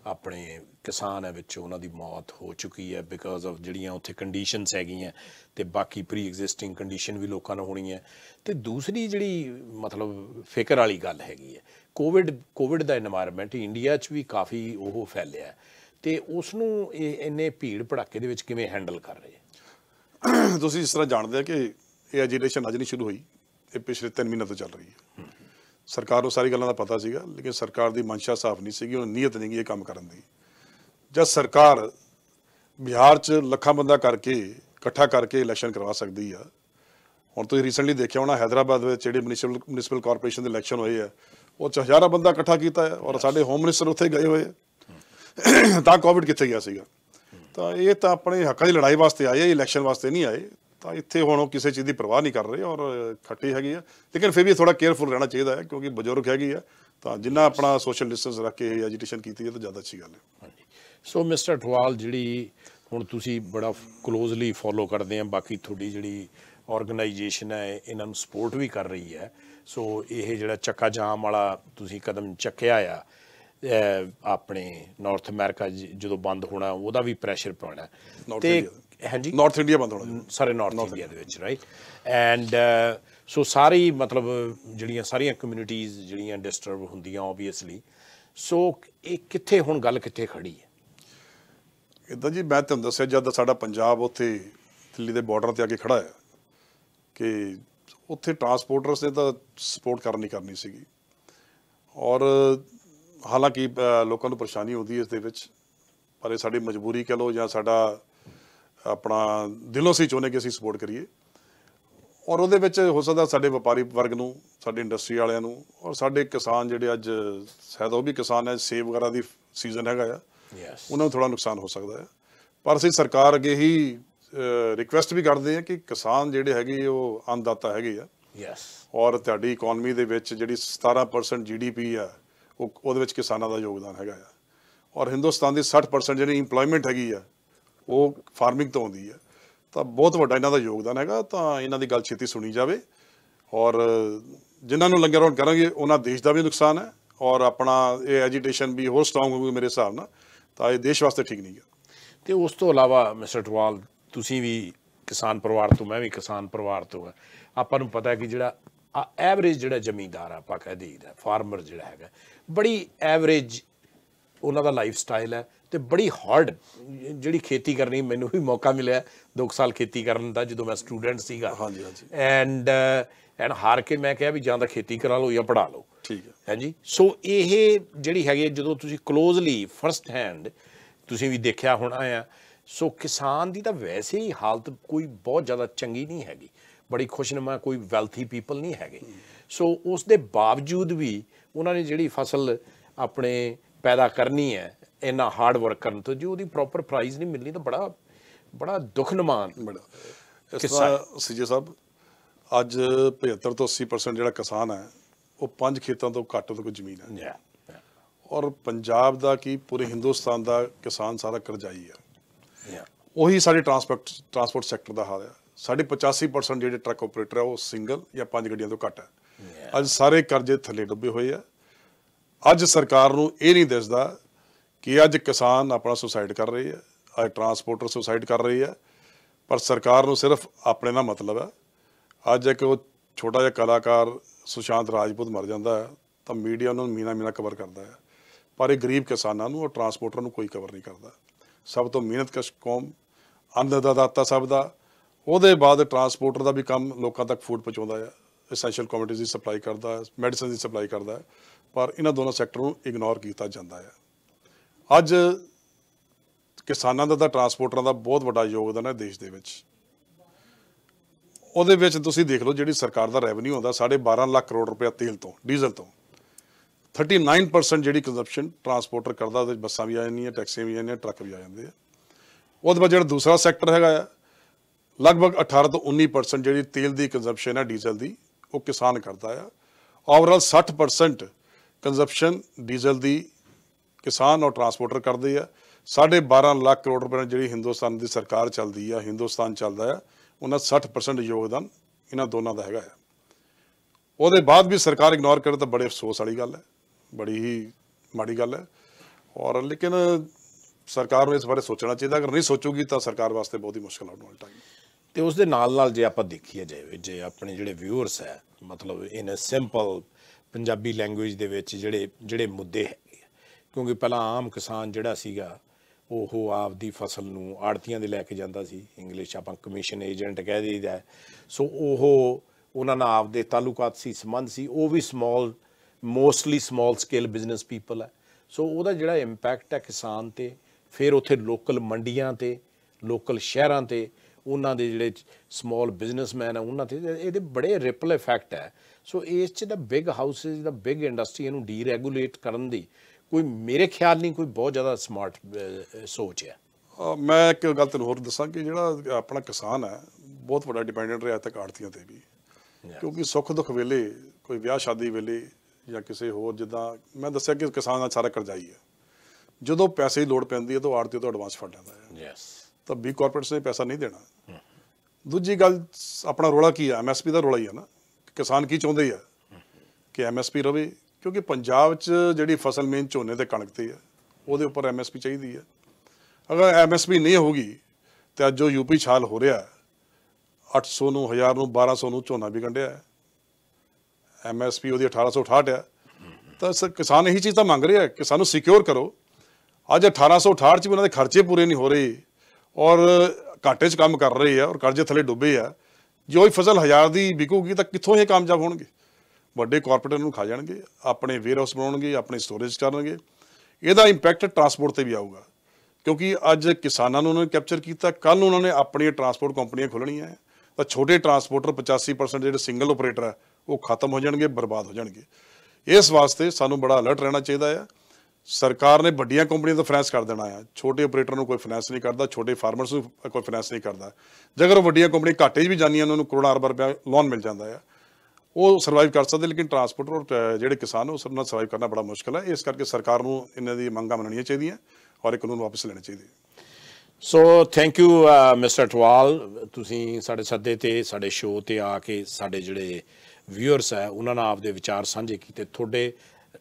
ਆਪਣੇ ਕਿਸਾਨ ਹੈ ਵਿੱਚ ਉਹਨਾਂ ਦੀ ਮੌਤ ਹੋ ਚੁੱਕੀ ਹੈ ਬਿਕਾਜ਼ ਆਫ ਜਿਹੜੀਆਂ ਉੱਥੇ ਕੰਡੀਸ਼ਨਸ ਹੈਗੀਆਂ ਤੇ ਬਾਕੀ ਪ੍ਰੀ ਐਗਜ਼ਿਸਟਿੰਗ ਕੰਡੀਸ਼ਨ ਵੀ ਲੋਕਾਂ ਨੂੰ ਹੋਣੀ ਹੈ। ਤੇ ਦੂਸਰੀ ਜਿਹੜੀ ਮਤਲਬ ਫਿਕਰ ਵਾਲੀ ਗੱਲ ਹੈਗੀ ਹੈ ਕੋਵਿਡ ਕੋਵਿਡ ਦਾ এনवायरमेंट ਇੰਡੀਆ 'ਚ ਵੀ ਕਾਫੀ ਉਹ ਫੈਲਿਆ ਤੇ ਉਸ ਨੂੰ ਇਹ ਇੰਨੇ ਭੀੜ ਭੜਾਕੇ ਦੇ ਵਿੱਚ ਕਿਵੇਂ ਹੈਂਡਲ ਕਰ ਰਹੇ ਤੁਸੀਂ ਇਸ ਤਰ੍ਹਾਂ ਜਾਣਦੇ ਆ ਕਿ ਇਹ ਐਜੀਟੇਸ਼ਨ ਅੱਜ ਨਹੀਂ ਸ਼ੁਰੂ ਹੋਈ ਇਹ ਪਿਛਲੇ 3 ਮਹੀਨੇ ਤੋਂ ਚੱਲ ਰਹੀ ਹੈ। ਸਰਕਾਰ ਨੂੰ ਸਾਰੀ ਗੱਲਾਂ ਦਾ ਪਤਾ ਸੀਗਾ, ਲੇਕਿਨ ਸਰਕਾਰ ਦੀ ਮਨਸ਼ਾ ਸਾਫ਼ ਨਹੀਂ ਸੀਗੀ ਉਹ ਨੀਅਤ ਨਹੀਂ ਇਹ ਕੰਮ ਕਰਨ ਦੀ। ਜਦ ਸਰਕਾਰ ਬਿਹਾਰ 'ਚ ਲੱਖਾਂ ਬੰਦਾ ਕਰਕੇ, ਇਕੱਠਾ ਕਰਕੇ ਇਲੈਕਸ਼ਨ ਕਰਵਾ ਸਕਦੀ ਆ, ਹੁਣ ਤੁਸੀਂ ਰੀਸੈਂਟਲੀ ਦੇਖਿਆ ਹੋਣਾ ਹైదరాబాద్ ਵਿੱਚ ਜਿਹੜੇ ਮਿਊਨਿਸਪਲ ਮਿਊਨਿਸਪਲ ਕਾਰਪੋਰੇਸ਼ਨ ਦੇ ਇਲੈਕਸ਼ਨ ਹੋਏ ਆ, ਉਹ ਚ ਹਜ਼ਾਰਾਂ ਬੰਦਾ ਇਕੱਠਾ ਕੀਤਾ ਹੈ ਔਰ ਸਾਡੇ ਹੋਮ ਮਿਨਿਸਟਰ ਉੱਥੇ ਗਏ ਹੋਏ ਤਾਂ ਕੋਵਿਡ ਕਿੱਥੇ ਗਿਆ ਸੀਗਾ? ਤਾਂ ਇਹ ਤਾਂ ਆਪਣੇ ਹੱਕਾਂ ਦੀ ਲੜਾਈ ਵਾਸਤੇ ਆਏ ਆ ਇਲੈਕਸ਼ਨ ਵਾਸਤੇ ਨਹੀਂ ਆਏ। ਤਾਂ ਇੱਥੇ ਹੁਣ ਉਹ ਕਿਸੇ ਚੀਜ਼ ਦੀ ਪਰਵਾਹ ਨਹੀਂ ਕਰ ਰਹੇ ਔਰ ਖੱਟੀ ਹੈਗੀ ਆ। ਲੇਕਿਨ ਫਿਰ ਵੀ ਥੋੜਾ ਕੇਅਰਫੁਲ ਰਹਿਣਾ ਚਾਹੀਦਾ ਹੈ ਕਿਉਂਕਿ ਬਜ਼ੁਰਗ ਹੈਗੀ ਆ ਤਾਂ ਜਿੰਨਾ ਆਪਣਾ ਸੋਸ਼ਲ ਡਿਸਟੈਂਸ ਰੱਖ ਕੇ ਐਜੀਟੇਸ਼ਨ ਕੀਤੀ ਹੈ ਤਾਂ ਜ਼ਿਆਦਾ ਅੱਛੀ ਗੱਲ ਹੈ। ਹਾਂਜੀ। ਸੋ ਮਿਸਟਰ ਠਵਾਲ ਜਿਹੜੀ ਹੁਣ ਤੁਸੀਂ ਬੜਾ ਕਲੋਜ਼ਲੀ ਫੋਲੋ ਕਰਦੇ ਆ ਬਾਕੀ ਤੁਹਾਡੀ ਜਿਹੜੀ ਆਰਗੇਨਾਈਜੇਸ਼ਨ ਹੈ ਇਹਨਾਂ ਨੂੰ ਸਪੋਰਟ ਵੀ ਕਰ ਰਹੀ ਹੈ। ਸੋ ਇਹ ਜਿਹੜਾ ਚੱਕਾ ਜਾਮ ਵਾਲਾ ਤੁਸੀਂ ਕਦਮ ਚੱਕਿਆ ਆ ਆਪਣੇ ਨਾਰਥ ਅਮਰੀਕਾ ਜਦੋਂ ਬੰਦ ਹੋਣਾ ਉਹਦਾ ਵੀ ਪ੍ਰੈਸ਼ਰ ਪਾਉਣਾ। ਤੇ ਹਾਂਜੀ? ਨਾਰਥ ਇੰਡੀਆ ਬੰਦ ਹੋਣਾ। ਸਾਰੇ ਨਾਰਥ ਇੰਡੀਆ ਦੇ ਵਿੱਚ ਰਾਈਟ ਐਂਡ ਸੋ ਸਾਰੀ ਮਤਲਬ ਜਿਹੜੀਆਂ ਸਾਰੀਆਂ ਕਮਿਊਨਿਟੀਆਂ ਜਿਹੜੀਆਂ ਡਿਸਟਰਬ ਹੁੰਦੀਆਂ ਆਬਵੀਅਸਲੀ ਸੋ ਇਹ ਕਿੱਥੇ ਹੁਣ ਗੱਲ ਕਿੱਥੇ ਖੜੀ ਹੈ? ਇਦਾਂ ਜੀ ਮੈਂ ਤੁਹਾਨੂੰ ਦੱਸਿਆ ਜਦ ਸਾਡਾ ਪੰਜਾਬ ਉੱਥੇ ਦਿੱਲੀ ਦੇ ਬਾਰਡਰ ਤੇ ਆ ਕੇ ਖੜਾ ਹੈ ਕਿ ਉੱਥੇ ਟਰਾਂਸਪੋਰਟਰਸ ਨੇ ਤਾਂ ਸਪੋਰਟ ਕਰਨੀ ਕਰਨੀ ਸੀਗੀ। ਔਰ ਹਾਲਾਂਕਿ ਲੋਕਾਂ ਨੂੰ ਪਰੇਸ਼ਾਨੀ ਹੁੰਦੀ ਇਸ ਦੇ ਵਿੱਚ ਪਰ ਇਹ ਸਾਡੀ ਮਜਬੂਰੀ ਕਹ ਲਓ ਜਾਂ ਸਾਡਾ ਆਪਣਾ ਦਿਲੋਂ ਸੀ ਚਾਹੁੰਦੇ ਕਿ ਅਸੀਂ ਸਪੋਰਟ ਕਰੀਏ। ਔਰ ਉਹਦੇ ਵਿੱਚ ਹੋ ਸਕਦਾ ਸਾਡੇ ਵਪਾਰੀ ਵਰਗ ਨੂੰ ਸਾਡੇ ਇੰਡਸਟਰੀ ਵਾਲਿਆਂ ਨੂੰ ਔਰ ਸਾਡੇ ਕਿਸਾਨ ਜਿਹੜੇ ਅੱਜ ਸ਼ਾਇਦ ਉਹ ਵੀ ਕਿਸਾਨ ਹੈ ਸੇਬ ਵਗੈਰਾ ਦੀ ਸੀਜ਼ਨ ਹੈਗਾ ਆ ਯੈਸ ਉਹਨਾਂ ਨੂੰ ਥੋੜਾ ਨੁਕਸਾਨ ਹੋ ਸਕਦਾ ਹੈ। ਪਰ ਅਸੀਂ ਸਰਕਾਰ ਅੱਗੇ ਹੀ ਰਿਕੁਐਸਟ ਵੀ ਕਰਦੇ ਹਾਂ ਕਿ ਕਿਸਾਨ ਜਿਹੜੇ ਹੈਗੇ ਉਹ ਅੰਨਦਾਤਾ ਹੈਗੇ ਆ। ਯੈਸ ਔਰ ਤੁਹਾਡੀ ਇਕਨੋਮੀ ਦੇ ਵਿੱਚ ਜਿਹੜੀ 17% ਜੀਡੀਪੀ ਆ ਉਹ ਉਹਦੇ ਵਿੱਚ ਕਿਸਾਨਾਂ ਦਾ ਯੋਗਦਾਨ ਹੈਗਾ ਆ। ਔਰ ਹਿੰਦੁਸਤਾਨ ਦੀ 60% ਜਿਹੜੀ EMPLOYMENT ਹੈਗੀ ਆ ਉਹ ਫਾਰਮਿੰਗ ਤੋਂ ਆਉਂਦੀ ਹੈ। ਤਾਂ ਬਹੁਤ ਵੱਡਾ ਇਹਨਾਂ ਦਾ ਯੋਗਦਾਨ ਹੈਗਾ, ਤਾਂ ਇਹਨਾਂ ਦੀ ਗੱਲ ਛੇਤੀ ਸੁਣੀ ਜਾਵੇ। ਔਰ ਜਿਨ੍ਹਾਂ ਨੂੰ ਲੰਗਰ ਰੌਣ ਕਰਾਂਗੇ, ਉਹਨਾਂ ਦੇਸ਼ ਦਾ ਵੀ ਨੁਕਸਾਨ ਹੈ ਔਰ ਆਪਣਾ ਇਹ ਐਜੀਟੇਸ਼ਨ ਵੀ ਹੋਰ ਸਟਰੋਂਗ ਹੋਊਗੀ ਮੇਰੇ ਹਿਸਾਬ ਨਾਲ, ਤਾਂ ਇਹ ਦੇਸ਼ ਵਾਸਤੇ ਠੀਕ ਨਹੀਂ ਹੈ। ਤੇ ਉਸ ਤੋਂ ਇਲਾਵਾ ਮਿਸਟਰ ਟਵਾਲ ਤੁਸੀਂ ਵੀ ਕਿਸਾਨ ਪਰਿਵਾਰ ਤੋਂ, ਮੈਂ ਵੀ ਕਿਸਾਨ ਪਰਿਵਾਰ ਤੋਂ ਹਾਂ। ਆਪਾਂ ਨੂੰ ਪਤਾ ਕਿ ਜਿਹੜਾ ਐਵਰੇਜ ਜਿਹੜਾ ਜ਼ਮੀਂਦਾਰ ਆਪਾਂ ਕਹਿ ਦਈਦਾ ਫਾਰਮਰ ਜਿਹੜਾ ਹੈਗਾ, ਬੜੀ ਐਵਰੇਜ ਉਹਨਾਂ ਦਾ ਲਾਈਫ ਸਟਾਈਲ ਹੈ। ਤੇ ਬੜੀ ਹਾਰਡ ਜਿਹੜੀ ਖੇਤੀ ਕਰਨੀ ਮੈਨੂੰ ਵੀ ਮੌਕਾ ਮਿਲਿਆ 2 ਸਾਲ ਖੇਤੀ ਕਰਨ ਦਾ ਜਦੋਂ ਮੈਂ ਸਟੂਡੈਂਟ ਸੀਗਾ। ਹਾਂਜੀ, ਹਾਂਜੀ। ਐਂਡ ਐਂਡ ਹਾਰ ਕੇ ਮੈਂ ਕਿਹਾ ਵੀ ਜਾਂ ਤਾਂ ਖੇਤੀ ਕਰਾ ਲਓ ਜਾਂ ਪੜਾ ਲਓ। ਠੀਕ ਹੈ। ਹਾਂਜੀ? ਸੋ ਇਹ ਜਿਹੜੀ ਹੈਗੀ ਜਦੋਂ ਤੁਸੀਂ ਕਲੋਜ਼ਲੀ ਫਰਸਟ ਹੈਂਡ ਤੁਸੀਂ ਵੀ ਦੇਖਿਆ ਹੋਣਾ ਆ ਸੋ ਕਿਸਾਨ ਦੀ ਤਾਂ ਵੈਸੇ ਹੀ ਹਾਲਤ ਕੋਈ ਬਹੁਤ ਜ਼ਿਆਦਾ ਚੰਗੀ ਨਹੀਂ ਹੈਗੀ। ਬੜੀ ਖੁਸ਼ਨੁਮਾ ਕੋਈ ਵੈਲਥੀ ਪੀਪਲ ਨਹੀਂ ਹੈਗੇ। ਸੋ ਉਸ ਦੇ ਬਾਵਜੂਦ ਵੀ ਉਹਨਾਂ ਨੇ ਜਿਹੜੀ ਫਸਲ ਆਪਣੇ ਪੈਦਾ ਕਰਨੀ ਹੈ ਇੰਨਾ ਹਾਰਡ ਵਰਕ ਕਰਨ ਤੋਂ ਜੇ ਉਹਦੀ ਪ੍ਰੋਪਰ ਪ੍ਰਾਈਸ ਨਹੀਂ ਮਿਲਣੀ ਤਾਂ ਬੜਾ ਬੜਾ ਦੁਖਨੁਮਾ ਬੜਾ। ਇਸ ਕਿੱਸਾ ਹੈ। ਤਰ੍ਹਾਂ ਸੀਜੇ ਸਾਹਿਬ ਅੱਜ 75 ਤੋਂ 80% ਜਿਹੜਾ ਕਿਸਾਨ ਹੈ ਉਹ ਪੰਜ ਖੇਤਾਂ ਤੋਂ ਘੱਟ ਤੋਂ ਕੋਈ ਜ਼ਮੀਨ ਹੈ। ਔਰ ਪੰਜਾਬ ਦਾ ਕੀ ਪੂਰੇ ਹਿੰਦੁਸਤਾਨ ਦਾ ਕਿਸਾਨ ਸਾਰਾ ਕਰਜ਼ਾਈ ਹੈ. ਉਹੀ ਸਾਡੇ ਟਰਾਂਸਪੋਰਟ ਟਰਾਂਸਪੋਰਟ ਸੈਕਟਰ ਦਾ ਹਾਲ ਹੈ। ਸਾਡੇ 85% ਜਿਹੜੇ ਟਰੱਕ ਆਪਰੇਟਰ ਹੈ ਉਹ ਸਿੰਗਲ ਜਾਂ ਪੰਜ ਗੱਡੀਆਂ ਤੋਂ ਘੱਟ ਹੈ। ਅੱਜ ਸਾਰੇ ਕਰਜ਼ੇ ਥੱਲੇ ਡੁੱਬੇ ਹੋਏ ਆ। ਅੱਜ ਸਰਕਾਰ ਨੂੰ ਇਹ ਨਹੀਂ ਦਿਸਦਾ ਕਿ ਅੱਜ ਕਿਸਾਨ ਆਪਣਾ ਸੁਸਾਈਡ ਕਰ ਰਹੇ ਆ ਅੱਜ ਟਰਾਂਸਪੋਰਟਰ ਸੁਸਾਈਡ ਕਰ ਰਹੀ ਹੈ, ਪਰ ਸਰਕਾਰ ਨੂੰ ਸਿਰਫ ਆਪਣੇ ਨਾਲ ਮਤਲਬ ਹੈ। ਅੱਜ ਇੱਕ ਉਹ ਛੋਟਾ ਜਿਹਾ ਕਲਾਕਾਰ ਸੁਸ਼ਾਂਤ ਰਾਜਪੂਤ ਮਰ ਜਾਂਦਾ ਹੈ, ਤਾਂ ਮੀਡੀਆ ਉਹਨਾਂ ਨੂੰ ਮੀਨਾ ਮੀਨਾ ਕਵਰ ਕਰਦਾ ਹੈ। ਪਰ ਇਹ ਗਰੀਬ ਕਿਸਾਨਾਂ ਨੂੰ ਔਰ ਟਰਾਂਸਪੋਰਟਰ ਨੂੰ ਕੋਈ ਕਵਰ ਨਹੀਂ ਕਰਦਾ। ਸਭ ਤੋਂ ਮਿਹਨਤਕਸ਼ ਕੌਮ ਅੰਨਦਾਤਾ ਸਭ ਦਾ। ਉਹਦੇ ਬਾਅਦ ਟਰਾਂਸਪੋਰਟਰ ਦਾ ਵੀ ਕੰਮ ਲੋਕਾਂ ਤੱਕ ਫੂਡ ਪਹੁੰਚਾਉਂਦਾ ਹੈ ਐਸੈਂਸ਼ੀਅਲ ਕਮੋਡਿਟੀਜ਼ ਦੀ ਸਪਲਾਈ ਕਰਦਾ ਹੈ ਮੈਡੀਸਨ ਦੀ ਸਪਲਾਈ ਕਰਦਾ ਹੈ, ਪਰ ਇਹਨਾਂ ਦੋਨਾਂ ਸੈਕਟਰ ਨੂੰ ਇਗਨੋਰ ਕੀਤਾ ਜਾਂਦਾ ਹੈ। ਅੱਜ ਕਿਸਾਨਾਂ ਦਾ ਤਾਂ ਟਰਾਂਸਪੋਰਟਰਾਂ ਦਾ ਬਹੁਤ ਵੱਡਾ ਯੋਗਦਾਨ ਹੈ ਦੇਸ਼ ਦੇ ਵਿੱਚ। ਉਹਦੇ ਵਿੱਚ ਤੁਸੀਂ ਦੇਖ ਲਓ ਜਿਹੜੀ ਸਰਕਾਰ ਦਾ ਰੈਵਨਿਊ ਆਉਂਦਾ 12.5 ਲੱਖ ਕਰੋੜ ਰੁਪਏ ਤੇਲ ਤੋਂ ਡੀਜ਼ਲ ਤੋਂ। 39% ਜਿਹੜੀ ਕੰਜ਼ੰਪਸ਼ਨ ਟਰਾਂਸਪੋਰਟਰ ਕਰਦਾ, ਉਹਦੇ 'ਚ ਬੱਸਾਂ ਵੀ ਆ ਜਾਂਦੀਆਂ, ਟੈਕਸੀਆਂ ਵੀ ਆ ਜਾਂਦੀਆਂ, ਟਰੱਕ ਵੀ ਆ ਜਾਂਦੇ ਆ। ਉਹਦੇ ਬਾਅਦ ਜਿਹੜਾ ਦੂਸਰਾ ਸੈਕਟਰ ਹੈਗਾ ਆ, ਲਗਭਗ 18 ਤੋਂ 19% ਜਿਹੜੀ ਤੇਲ ਦੀ ਕੰਜ਼ੰਪਸ਼ਨ ਹੈ ਡੀਜ਼ਲ ਦੀ, ਉਹ ਕਿਸਾਨ ਕਰਦਾ ਆ। ਓਵਰਆਲ 60% ਕੰਜ਼ੰਪਸ਼ਨ ਡੀਜ਼ਲ ਦੀ ਕਿਸਾਨ ਔਰ ਟਰਾਂਸਪੋਰਟਰ ਕਰਦੇ ਆ। 12.5 ਲੱਖ ਕਰੋੜ ਰੁਪਏ ਨਾਲ ਜਿਹੜੀ ਹਿੰਦੁਸਤਾਨ ਦੀ ਸਰਕਾਰ ਚੱਲਦੀ ਆ, ਹਿੰਦੁਸਤਾਨ ਚੱਲਦਾ ਆ, ਉਹਨਾਂ 60% ਯੋਗਦਾਨ ਇਹਨਾਂ ਦੋਨਾਂ ਦਾ ਹੈਗਾ ਆ। ਉਹਦੇ ਬਾਅਦ ਵੀ ਸਰਕਾਰ ਇਗਨੋਰ ਕਰੇ ਤਾਂ ਬੜੇ ਅਫਸੋਸ ਵਾਲੀ ਗੱਲ ਹੈ ਬੜੀ ਹੀ ਮਾੜੀ ਗੱਲ ਹੈ ਔਰ ਲੇਕਿਨ ਸਰਕਾਰ ਨੂੰ ਇਸ ਬਾਰੇ ਸੋਚਣਾ ਚਾਹੀਦਾ, ਅਗਰ ਨਹੀਂ ਸੋਚੂਗੀ ਤਾਂ ਸਰਕਾਰ ਵਾਸਤੇ ਬਹੁਤ ਹੀ ਮੁਸ਼ਕਲ ਆਉਣ ਵਾਲਾ ਟਾਈਮ ਤੇ ਉਸ ਦੇ ਨਾਲ ਨਾਲ ਜੇ ਆਪਾਂ ਦੇਖੀਏ ਜਾਵੇ ਜੇ ਆਪਣੇ ਜਿਹੜੇ ਵਿਊਅਰਸ ਹੈ ਮਤਲਬ in a simple Punjabi language ਦੇ ਵਿੱਚ ਜਿਹੜੇ ਜਿਹੜੇ ਮੁੱਦੇ ਹੈਗੇ ਕਿਉਂਕਿ ਪਹਿਲਾਂ ਆਮ ਕਿਸਾਨ ਜਿਹੜਾ ਸੀਗਾ, ਉਹ ਆਪਦੀ ਫਸਲ ਨੂੰ ਆੜਤੀਆਂ ਦੇ ਲੈ ਕੇ ਜਾਂਦਾ ਸੀ। ਇੰਗਲਿਸ਼ ਆਪਾਂ ਕਮਿਸ਼ਨ ਏਜੰਟ ਕਹਿ ਦਈਦਾ। ਸੋ ਉਹ ਉਹਨਾਂ ਨਾਲ ਆਪਦੇ ਤਾਲੁਕਾਤ ਸੀ, ਸੰਬੰਧ ਸੀ। ਉਹ ਵੀ small mostly small scale business people ਹੈ ਸੋ ਉਹਦਾ ਜਿਹੜਾ ਇੰਪੈਕਟ ਹੈ ਕਿਸਾਨ ਤੇ, ਫਿਰ ਉੱਥੇ ਲੋਕਲ ਮੰਡੀਆਂ ਤੇ ਲੋਕਲ ਸ਼ਹਿਰਾਂ ਤੇ, ਉਹਨਾਂ ਦੇ ਜਿਹੜੇ ਸਮਾਲ ਬਿਜ਼ਨਸਮੈਨ ਆ, ਉਹਨਾਂ ਤੇ ਇਹਦੇ ਬੜੇ ਰਿਪਲ ਇਫੈਕਟ ਹੈ ਸੋ ਇਸ ਚ ਦਾ ਬਿਗ ਹਾਊਸਸ ਦਾ ਬਿਗ ਇੰਡਸਟਰੀ ਇਹਨੂੰ ਡੀਰੈਗੂਲੇਟ ਕਰਨ ਦੀ ਕੋਈ ਮੇਰੇ ਖਿਆਲ ਨਹੀਂ ਕੋਈ ਬਹੁਤ ਜ਼ਿਆਦਾ ਸਮਾਰਟ ਸੋਚ ਹੈ। ਮੈਂ ਇੱਕ ਗੱਲ ਤੈਨੂੰ ਹੋਰ ਦੱਸਾਂ ਕਿ ਜਿਹੜਾ ਆਪਣਾ ਕਿਸਾਨ ਹੈ ਬਹੁਤ ਵੱਡਾ ਡਿਪੈਂਡੈਂਟ ਰਿਹਾ ਤੱਕ ਆੜਤੀਆਂ ਤੇ ਵੀ। ਕਿਉਂਕਿ ਸੁੱਖ ਦੁੱਖ ਵੇਲੇ ਕੋਈ ਵਿਆਹ ਸ਼ਾਦੀ ਵੇਲੇ ਜਾਂ ਕਿਸੇ ਹੋਰ ਜਿੱਦਾਂ ਮੈਂ ਦੱਸਿਆ ਕਿ ਕਿਸਾਨ ਦਾ ਸਾਰਾ ਕਰਜ਼ਾਈ ਹੈ। ਜਦੋਂ ਪੈਸੇ ਦੀ ਲੋੜ ਪੈਂਦੀ ਹੈ ਤਾਂ ਆੜਤੀ ਤੋਂ ਐਡਵਾਂਸ ਫੜ ਲੈਂਦਾ ਹੈ। ਯੈਸ ਤਾਂ ਬੀ ਕਾਰਪੋਰੇਟਸ ਨੇ ਪੈਸਾ ਨਹੀਂ ਦੇਣਾ। ਦੂਜੀ ਗੱਲ ਆਪਣਾ ਰੋਲਾ ਕੀ ਹੈ? ਐਮਐਸਪੀ ਦਾ ਰੋਲਾ ਹੀ ਹੈ ਨਾ ਕਿਸਾਨ ਕੀ ਚਾਹੁੰਦੇ ਆ? ਕਿ ਐਮਐਸਪੀ ਰਵੇ ਕਿਉਂਕਿ ਪੰਜਾਬ 'ਚ ਜਿਹੜੀ ਫਸਲ ਮੇਨ ਝੋਨੇ ਤੇ ਕਣਕ ਤੇ ਹੈ ਉਹਦੇ ਉੱਪਰ ਐਮਐਸਪੀ ਚਾਹੀਦੀ ਹੈ। ਅਗਰ ਐਮਐਸਪੀ ਨਹੀਂ ਹੋਊਗੀ ਤੇ ਅੱਜ ਜੋ ਯੂਪੀ ਛਾਲ ਹੋ ਰਿਹਾ ਹੈ, 800 ਨੂੰ 1000 ਨੂੰ 1200 ਨੂੰ ਝੋਨਾ ਵੀ ਗੰਢਿਆ ਹੈ। ਐਮਐਸਪੀ ਉਹਦੀ 1868 ਹੈ। ਤਾਂ ਸ- ਕਿਸਾਨ ਇਹੀ ਚੀਜ਼ ਤਾਂ ਮੰਗ ਰਿਹਾ ਕਿ ਸਾਨੂੰ ਸਿਕਿਉਰ ਕਰੋ। ਅੱਜ 1868 ਚ ਵੀ ਉਹਨਾਂ ਦੇ ਖਰਚੇ ਪੂਰੇ ਨਹੀਂ ਹੋ ਰਹੇ ਔਰ ਘਾਟੇ 'ਚ ਕੰਮ ਕਰ ਰਹੇ ਆ ਔਰ ਕਰਜ਼ੇ ਥੱਲੇ ਡੁੱਬੇ ਆ। ਜੇ ਹੀ ਫਸਲ ਹਜ਼ਾਰ ਦੀ ਵਿਕੂਗੀ ਤਾਂ ਕਿੱਥੋਂ ਇਹ ਕਾਮਯਾਬ ਹੋਣਗੇ? ਵੱਡੇ ਕਾਰਪੋਰੇਟਰ ਨੂੰ ਖਾ ਜਾਣਗੇ, ਆਪਣੇ ਵੇਅਰਹਾਊਸ ਬਣਾਉਣਗੇ, ਆਪਣੇ ਸਟੋਰੇਜ ਕਰਨਗੇ। ਇਹਦਾ ਇੰਪੈਕਟ ਟਰਾਂਸਪੋਰਟ ਤੇ ਵੀ ਆਊਗਾ। ਕਿਉਂਕਿ ਅੱਜ ਕਿਸਾਨਾਂ ਨੂੰ ਉਹਨਾਂ ਨੇ ਕੈਪਚਰ ਕੀਤਾ ਕੱਲ ਨੂੰ ਉਹਨਾਂ ਨੇ ਆਪਣੀਆਂ ਟਰਾਂਸਪੋਰਟ ਕੰਪਨੀਆਂ ਖੋਲਣੀਆਂ ਹੈ। ਤਾਂ ਛੋਟੇ ਟਰਾਂਸਪੋਰਟਰ 85% ਜਿਹੜੇ ਸਿੰਗਲ ਆਪਰੇਟਰ ਹੈ, ਉਹ ਖਤਮ ਹੋ ਜਾਣਗੇ, ਬਰਬਾਦ ਹੋ ਜਾਣਗੇ। ਇਸ ਵਾਸਤੇ ਸਾਨੂੰ ਬੜਾ ਅਲਰਟ ਰਹਿਣਾ ਚਾਹੀਦਾ ਹੈ। ਸਰਕਾਰ ਨੇ ਵੱਡੀਆਂ ਕੰਪਨੀਆਂ ਦਾ ਫਾਈਨੈਂਸ ਕਰ ਦੇਣਾ ਆ ਛੋਟੇ ਆਪਰੇਟਰ ਨੂੰ ਕੋਈ ਫਾਈਨੈਂਸ ਨਹੀਂ ਕਰਦਾ, ਛੋਟੇ ਫਾਰਮਰਸ ਨੂੰ ਕੋਈ ਫਾਈਨੈਂਸ ਨਹੀਂ ਕਰਦਾ। ਜੇਕਰ ਉਹ ਵੱਡੀਆਂ ਕੰਪਨੀ ਘਾਟੇ 'ਚ ਵੀ ਜਾਂਦੀਆਂ ਉਹਨਾਂ ਨੂੰ ਕਰੋੜਾਂ ਅਰਬਾਂ ਰੁਪਏ ਲੋਨ ਮਿਲ ਜਾਂਦਾ ਆ ਉਹ ਸਰਵਾਈਵ ਕਰ ਸਕਦੇ ਲੇਕਿਨ ਟਰਾਂਸਪੋਰਟਰ ਔਰ ਜਿਹੜੇ ਕਿਸਾਨ ਉਹ ਸਭ ਨਾਲ ਸਰਵਾਈਵ ਕਰਨਾ ਬੜਾ ਮੁਸ਼ਕਲ ਹੈ। ਇਸ ਕਰਕੇ ਸਰਕਾਰ ਨੂੰ ਇਹਨਾਂ ਦੀ ਮੰਗਾਂ ਮੰਨਣੀਆਂ ਚਾਹੀਦੀਆਂ ਔਰ ਇਹ ਕਾਨੂੰਨ ਵਾਪਸ ਲੈਣੇ ਚਾਹੀਦੇ। So thank you mister Atwal ਤੁਸੀਂ ਸਾਡੇ ਸੱਦੇ ਤੇ ਸਾਡੇ ਸ਼ੋਅ ਤੇ ਆ ਕੇ ਸਾਡੇ ਜਿਹੜੇ ਵਿਊਅਰਸ ਹੈ ਉਹਨਾਂ ਨਾਲ ਆਪਦੇ ਵਿਚਾਰ ਸਾਂਝੇ ਕੀਤੇ। ਤੁਹਾਡੇ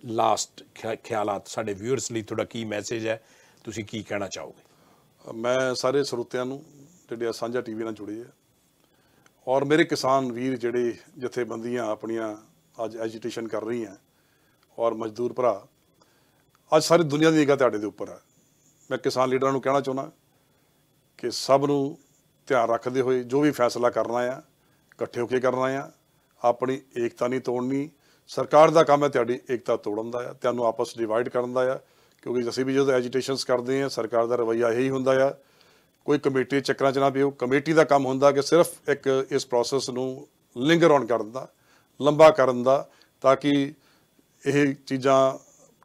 ਲਾਸਟ ਖਿਆਲਾਤ ਸਾਡੇ ਵਿਊਅਰਸ ਲਈ ਤੁਹਾਡਾ ਕੀ ਮੈਸੇਜ ਹੈ? ਤੁਸੀਂ ਕੀ ਕਹਿਣਾ ਚਾਹੋਗੇ? ਮੈਂ ਸਾਰੇ ਸਰੋਤਿਆਂ ਨੂੰ ਜਿਹੜੇ ਆ ਸਾਂਝਾ ਟੀਵੀ ਨਾਲ ਜੁੜੇ ਆ ਔਰ ਮੇਰੇ ਕਿਸਾਨ ਵੀਰ ਜਿਹੜੇ ਜਥੇਬੰਦੀਆਂ ਆਪਣੀਆਂ ਅੱਜ ਐਜੀਟੇਸ਼ਨ ਕਰ ਰਹੀਆਂ ਔਰ ਮਜ਼ਦੂਰ ਭਰਾ, ਅੱਜ ਸਾਰੀ ਦੁਨੀਆ ਦੀ ਨਿਗਾਹ ਤੁਹਾਡੇ ਦੇ ਉੱਪਰ ਹੈ ਮੈਂ ਕਿਸਾਨ ਲੀਡਰਾਂ ਨੂੰ ਕਹਿਣਾ ਚਾਹੁੰਦਾ ਕਿ ਸਭ ਨੂੰ ਧਿਆਨ ਰੱਖਦੇ ਹੋਏ ਜੋ ਵੀ ਫੈਸਲਾ ਕਰਨਾ ਆ, ਇਕੱਠੇ ਹੋ ਕੇ ਕਰਨਾ ਆ, ਆਪਣੀ ਏਕਤਾ ਨਹੀਂ ਤੋੜਨੀ। ਸਰਕਾਰ ਦਾ ਕੰਮ ਹੈ ਤੁਹਾਡੀ ਏਕਤਾ ਤੋੜਨ ਦਾ ਆ, ਤੁਹਾਨੂੰ ਆਪਸ ਡਿਵਾਈਡ ਕਰਨ ਦਾ ਆ, ਕਿਉਂਕਿ ਅਸੀਂ ਵੀ ਜਦੋਂ ਐਜੀਟੇਸ਼ਨਸ ਕਰਦੇ ਆ, ਸਰਕਾਰ ਦਾ ਰਵੱਈਆ ਇਹੀ ਹੁੰਦਾ ਆ ਕੋਈ ਕਮੇਟੀ ਦੇ ਚੱਕਰਾਂ 'ਚ ਨਾ ਪਿਓ। ਕਮੇਟੀ ਦਾ ਕੰਮ ਹੁੰਦਾ ਕਿ ਸਿਰਫ ਇੱਕ ਇਸ ਪ੍ਰੋਸੈਸ ਨੂੰ ਲਿੰਗਰ ਔਨ ਕਰਨ ਦਾ, ਲੰਬਾ ਕਰਨ ਦਾ, ਤਾਂ ਕਿ ਇਹ ਚੀਜ਼ਾਂ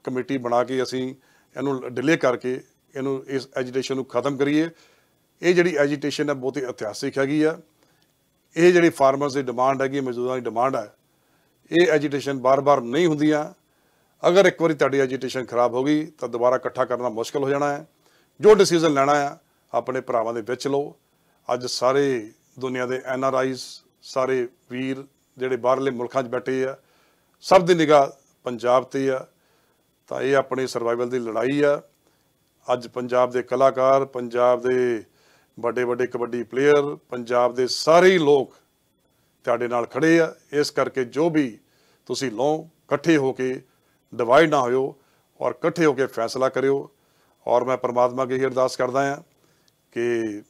ਕਮੇਟੀ ਬਣਾ ਕੇ ਅਸੀਂ ਇਹਨੂੰ ਡਿਲੇ ਕਰਕੇ ਇਹਨੂੰ ਇਸ ਐਜੀਟੇਸ਼ਨ ਨੂੰ ਖਤਮ ਕਰੀਏ। ਇਹ ਜਿਹੜੀ ਐਜੀਟੇਸ਼ਨ ਹੈ ਬਹੁਤ ਹੀ ਇਤਿਹਾਸਿਕ ਹੈਗੀ ਆ। ਇਹ ਜਿਹੜੀ ਫਾਰਮਰਸ ਦੀ ਡਿਮਾਂਡ ਹੈਗੀ, ਮਜ਼ਦੂਰਾਂ ਦੀ ਡਿਮਾਂਡ ਹੈ, ਇਹ ਐਜੀਟੇਸ਼ਨ ਬਾਰ-ਬਾਰ ਨਹੀਂ ਹੁੰਦੀਆਂ। ਅਗਰ ਇੱਕ ਵਾਰੀ ਤੁਹਾਡੀ ਐਜੀਟੇਸ਼ਨ ਖਰਾਬ ਹੋ ਗਈ, ਤਾਂ ਦੁਬਾਰਾ ਇਕੱਠਾ ਕਰਨਾ ਮੁਸ਼ਕਲ ਹੋ ਜਾਣਾ ਹੈ। ਜੋ ਡਿਸੀਜਨ ਲੈਣਾ ਆ ਆਪਣੇ ਭਰਾਵਾਂ ਦੇ ਵਿੱਚ ਲਓ। ਅੱਜ ਸਾਰੇ ਦੁਨੀਆ ਦੇ ਐਨ ਆਰ ਆਈਜ਼, ਸਾਰੇ ਵੀਰ ਜਿਹੜੇ ਬਾਹਰਲੇ ਮੁਲਕਾਂ 'ਚ ਬੈਠੇ ਆ, ਸਭ ਦੀ ਨਿਗਾਹ ਪੰਜਾਬ ਤੇ ਆ। ਤਾਂ ਇਹ ਆਪਣੀ ਸਰਵਾਈਵਲ ਦੀ ਲੜਾਈ ਆ। ਅੱਜ ਪੰਜਾਬ ਦੇ ਕਲਾਕਾਰ, ਪੰਜਾਬ ਦੇ ਵੱਡੇ ਵੱਡੇ ਕਬੱਡੀ ਪਲੇਅਰ ਪੰਜਾਬ ਦੇ ਸਾਰੇ ਲੋਕ ਤੁਹਾਡੇ ਨਾਲ ਖੜੇ ਆ। ਇਸ ਕਰਕੇ ਜੋ ਵੀ ਤੁਸੀਂ ਲਓ, ਇਕੱਠੇ ਹੋ ਕੇ ਡਿਵਾਈਡ ਨਾ ਹੋਇਓ ਔਰ ਇਕੱਠੇ ਹੋ ਕੇ ਫੈਸਲਾ ਕਰਿਓ। ਔਰ ਮੈਂ ਪਰਮਾਤਮਾ ਅੱਗੇ ਇਹ ਅਰਦਾਸ ਕਰਦਾ ਹਾਂ ਕਿ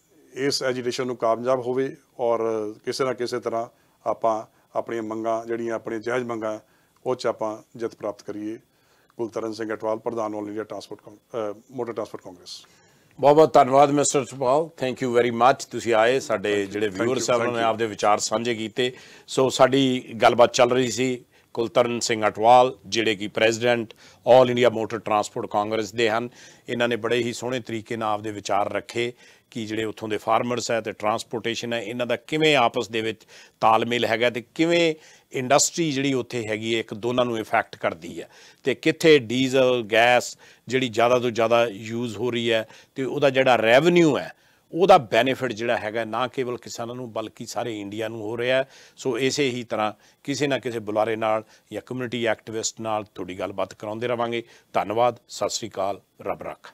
ਇਸ ਐਜੀਟੇਸ਼ਨ ਨੂੰ ਕਾਮਯਾਬ ਹੋਵੇ ਔਰ ਕਿਸੇ ਨਾ ਕਿਸੇ ਤਰ੍ਹਾਂ ਆਪਾਂ ਆਪਣੀਆਂ ਮੰਗਾਂ ਜਿਹੜੀਆਂ ਆਪਣੀਆਂ ਜਾਇਜ਼ ਮੰਗਾਂ ਉਹ 'ਚ ਆਪਾਂ ਜਿੱਤ ਪ੍ਰਾਪਤ ਕਰੀਏ। ਕੁਲਤਰਨ ਸਿੰਘ ਅਟਵਾਲ ਪ੍ਰਧਾਨ all India transport motor transport congress ਬਹੁਤ ਬਹੁਤ ਧੰਨਵਾਦ mister Supal thank you very much ਤੁਸੀਂ ਆਏ ਸਾਡੇ ਜਿਹੜੇ ਵਿਊਅਰਸ you, ਸਾਹਿਬ ਨੇ. ਆਪਦੇ ਵਿਚਾਰ ਸਾਂਝੇ ਕੀਤੇ। ਸੋ ਸਾਡੀ ਗੱਲਬਾਤ ਚੱਲ ਰਹੀ ਸੀ। ਕੁਲਤਰਨ ਸਿੰਘ ਅਟਵਾਲ, ਜਿਹੜੇ ਕਿ president all India motor transport congress ਦੇ ਹਨ, ਇਹਨਾਂ ਨੇ ਬੜੇ ਹੀ ਸੋਹਣੇ ਤਰੀਕੇ ਨਾਲ ਆਪਦੇ ਵਿਚਾਰ ਰੱਖੇ ਕਿ ਜਿਹੜੇ ਉੱਥੋਂ ਦੇ ਫਾਰਮਰਸ ਹੈ ਤੇ ਟਰਾਂਸਪੋਰਟੇਸ਼ਨ ਹੈ, ਇਹਨਾਂ ਦਾ ਕਿਵੇਂ ਆਪਸ ਦੇ ਵਿੱਚ ਤਾਲਮੇਲ ਹੈਗਾ ਤੇ ਕਿਵੇਂ ਇੰਡਸਟਰੀ ਜਿਹੜੀ ਉੱਥੇ ਹੈਗੀ ਹੈ, ਇੱਕ ਦੋਨਾਂ ਨੂੰ ਇਫੈਕਟ ਕਰਦੀ ਹੈ ਤੇ ਕਿੱਥੇ ਡੀਜ਼ਲ ਗੈਸ ਜਿਹੜੀ ਜ਼ਿਆਦਾ ਤੋਂ ਜ਼ਿਆਦਾ ਯੂਜ਼ ਹੋ ਰਹੀ ਹੈ ਤੇ ਉਹਦਾ ਜਿਹੜਾ ਰੈਵਨਿਊ ਹੈ ਉਹਦਾ ਬੈਨੀਫਿਟ ਜਿਹੜਾ ਹੈਗਾ ਨਾ ਕੇਵਲ ਕਿਸਾਨਾਂ ਨੂੰ, ਬਲਕਿ ਸਾਰੇ ਇੰਡੀਆ ਨੂੰ ਹੋ ਰਿਹਾ ਸੋ ਇਸੇ ਹੀ ਤਰ੍ਹਾਂ ਕਿਸੇ ਨਾ ਕਿਸੇ ਬੁਲਾਰੇ ਨਾਲ ਜਾਂ ਕਮਿਊਨਿਟੀ ਐਕਟਿਵਿਸਟ ਨਾਲ ਤੁਹਾਡੀ ਗੱਲਬਾਤ ਕਰਾਉਂਦੇ ਰਵਾਂਗੇ। ਧੰਨਵਾਦ, ਸਤਿ ਸ੍ਰੀ ਅਕਾਲ, ਰੱਬ ਰੱਖ।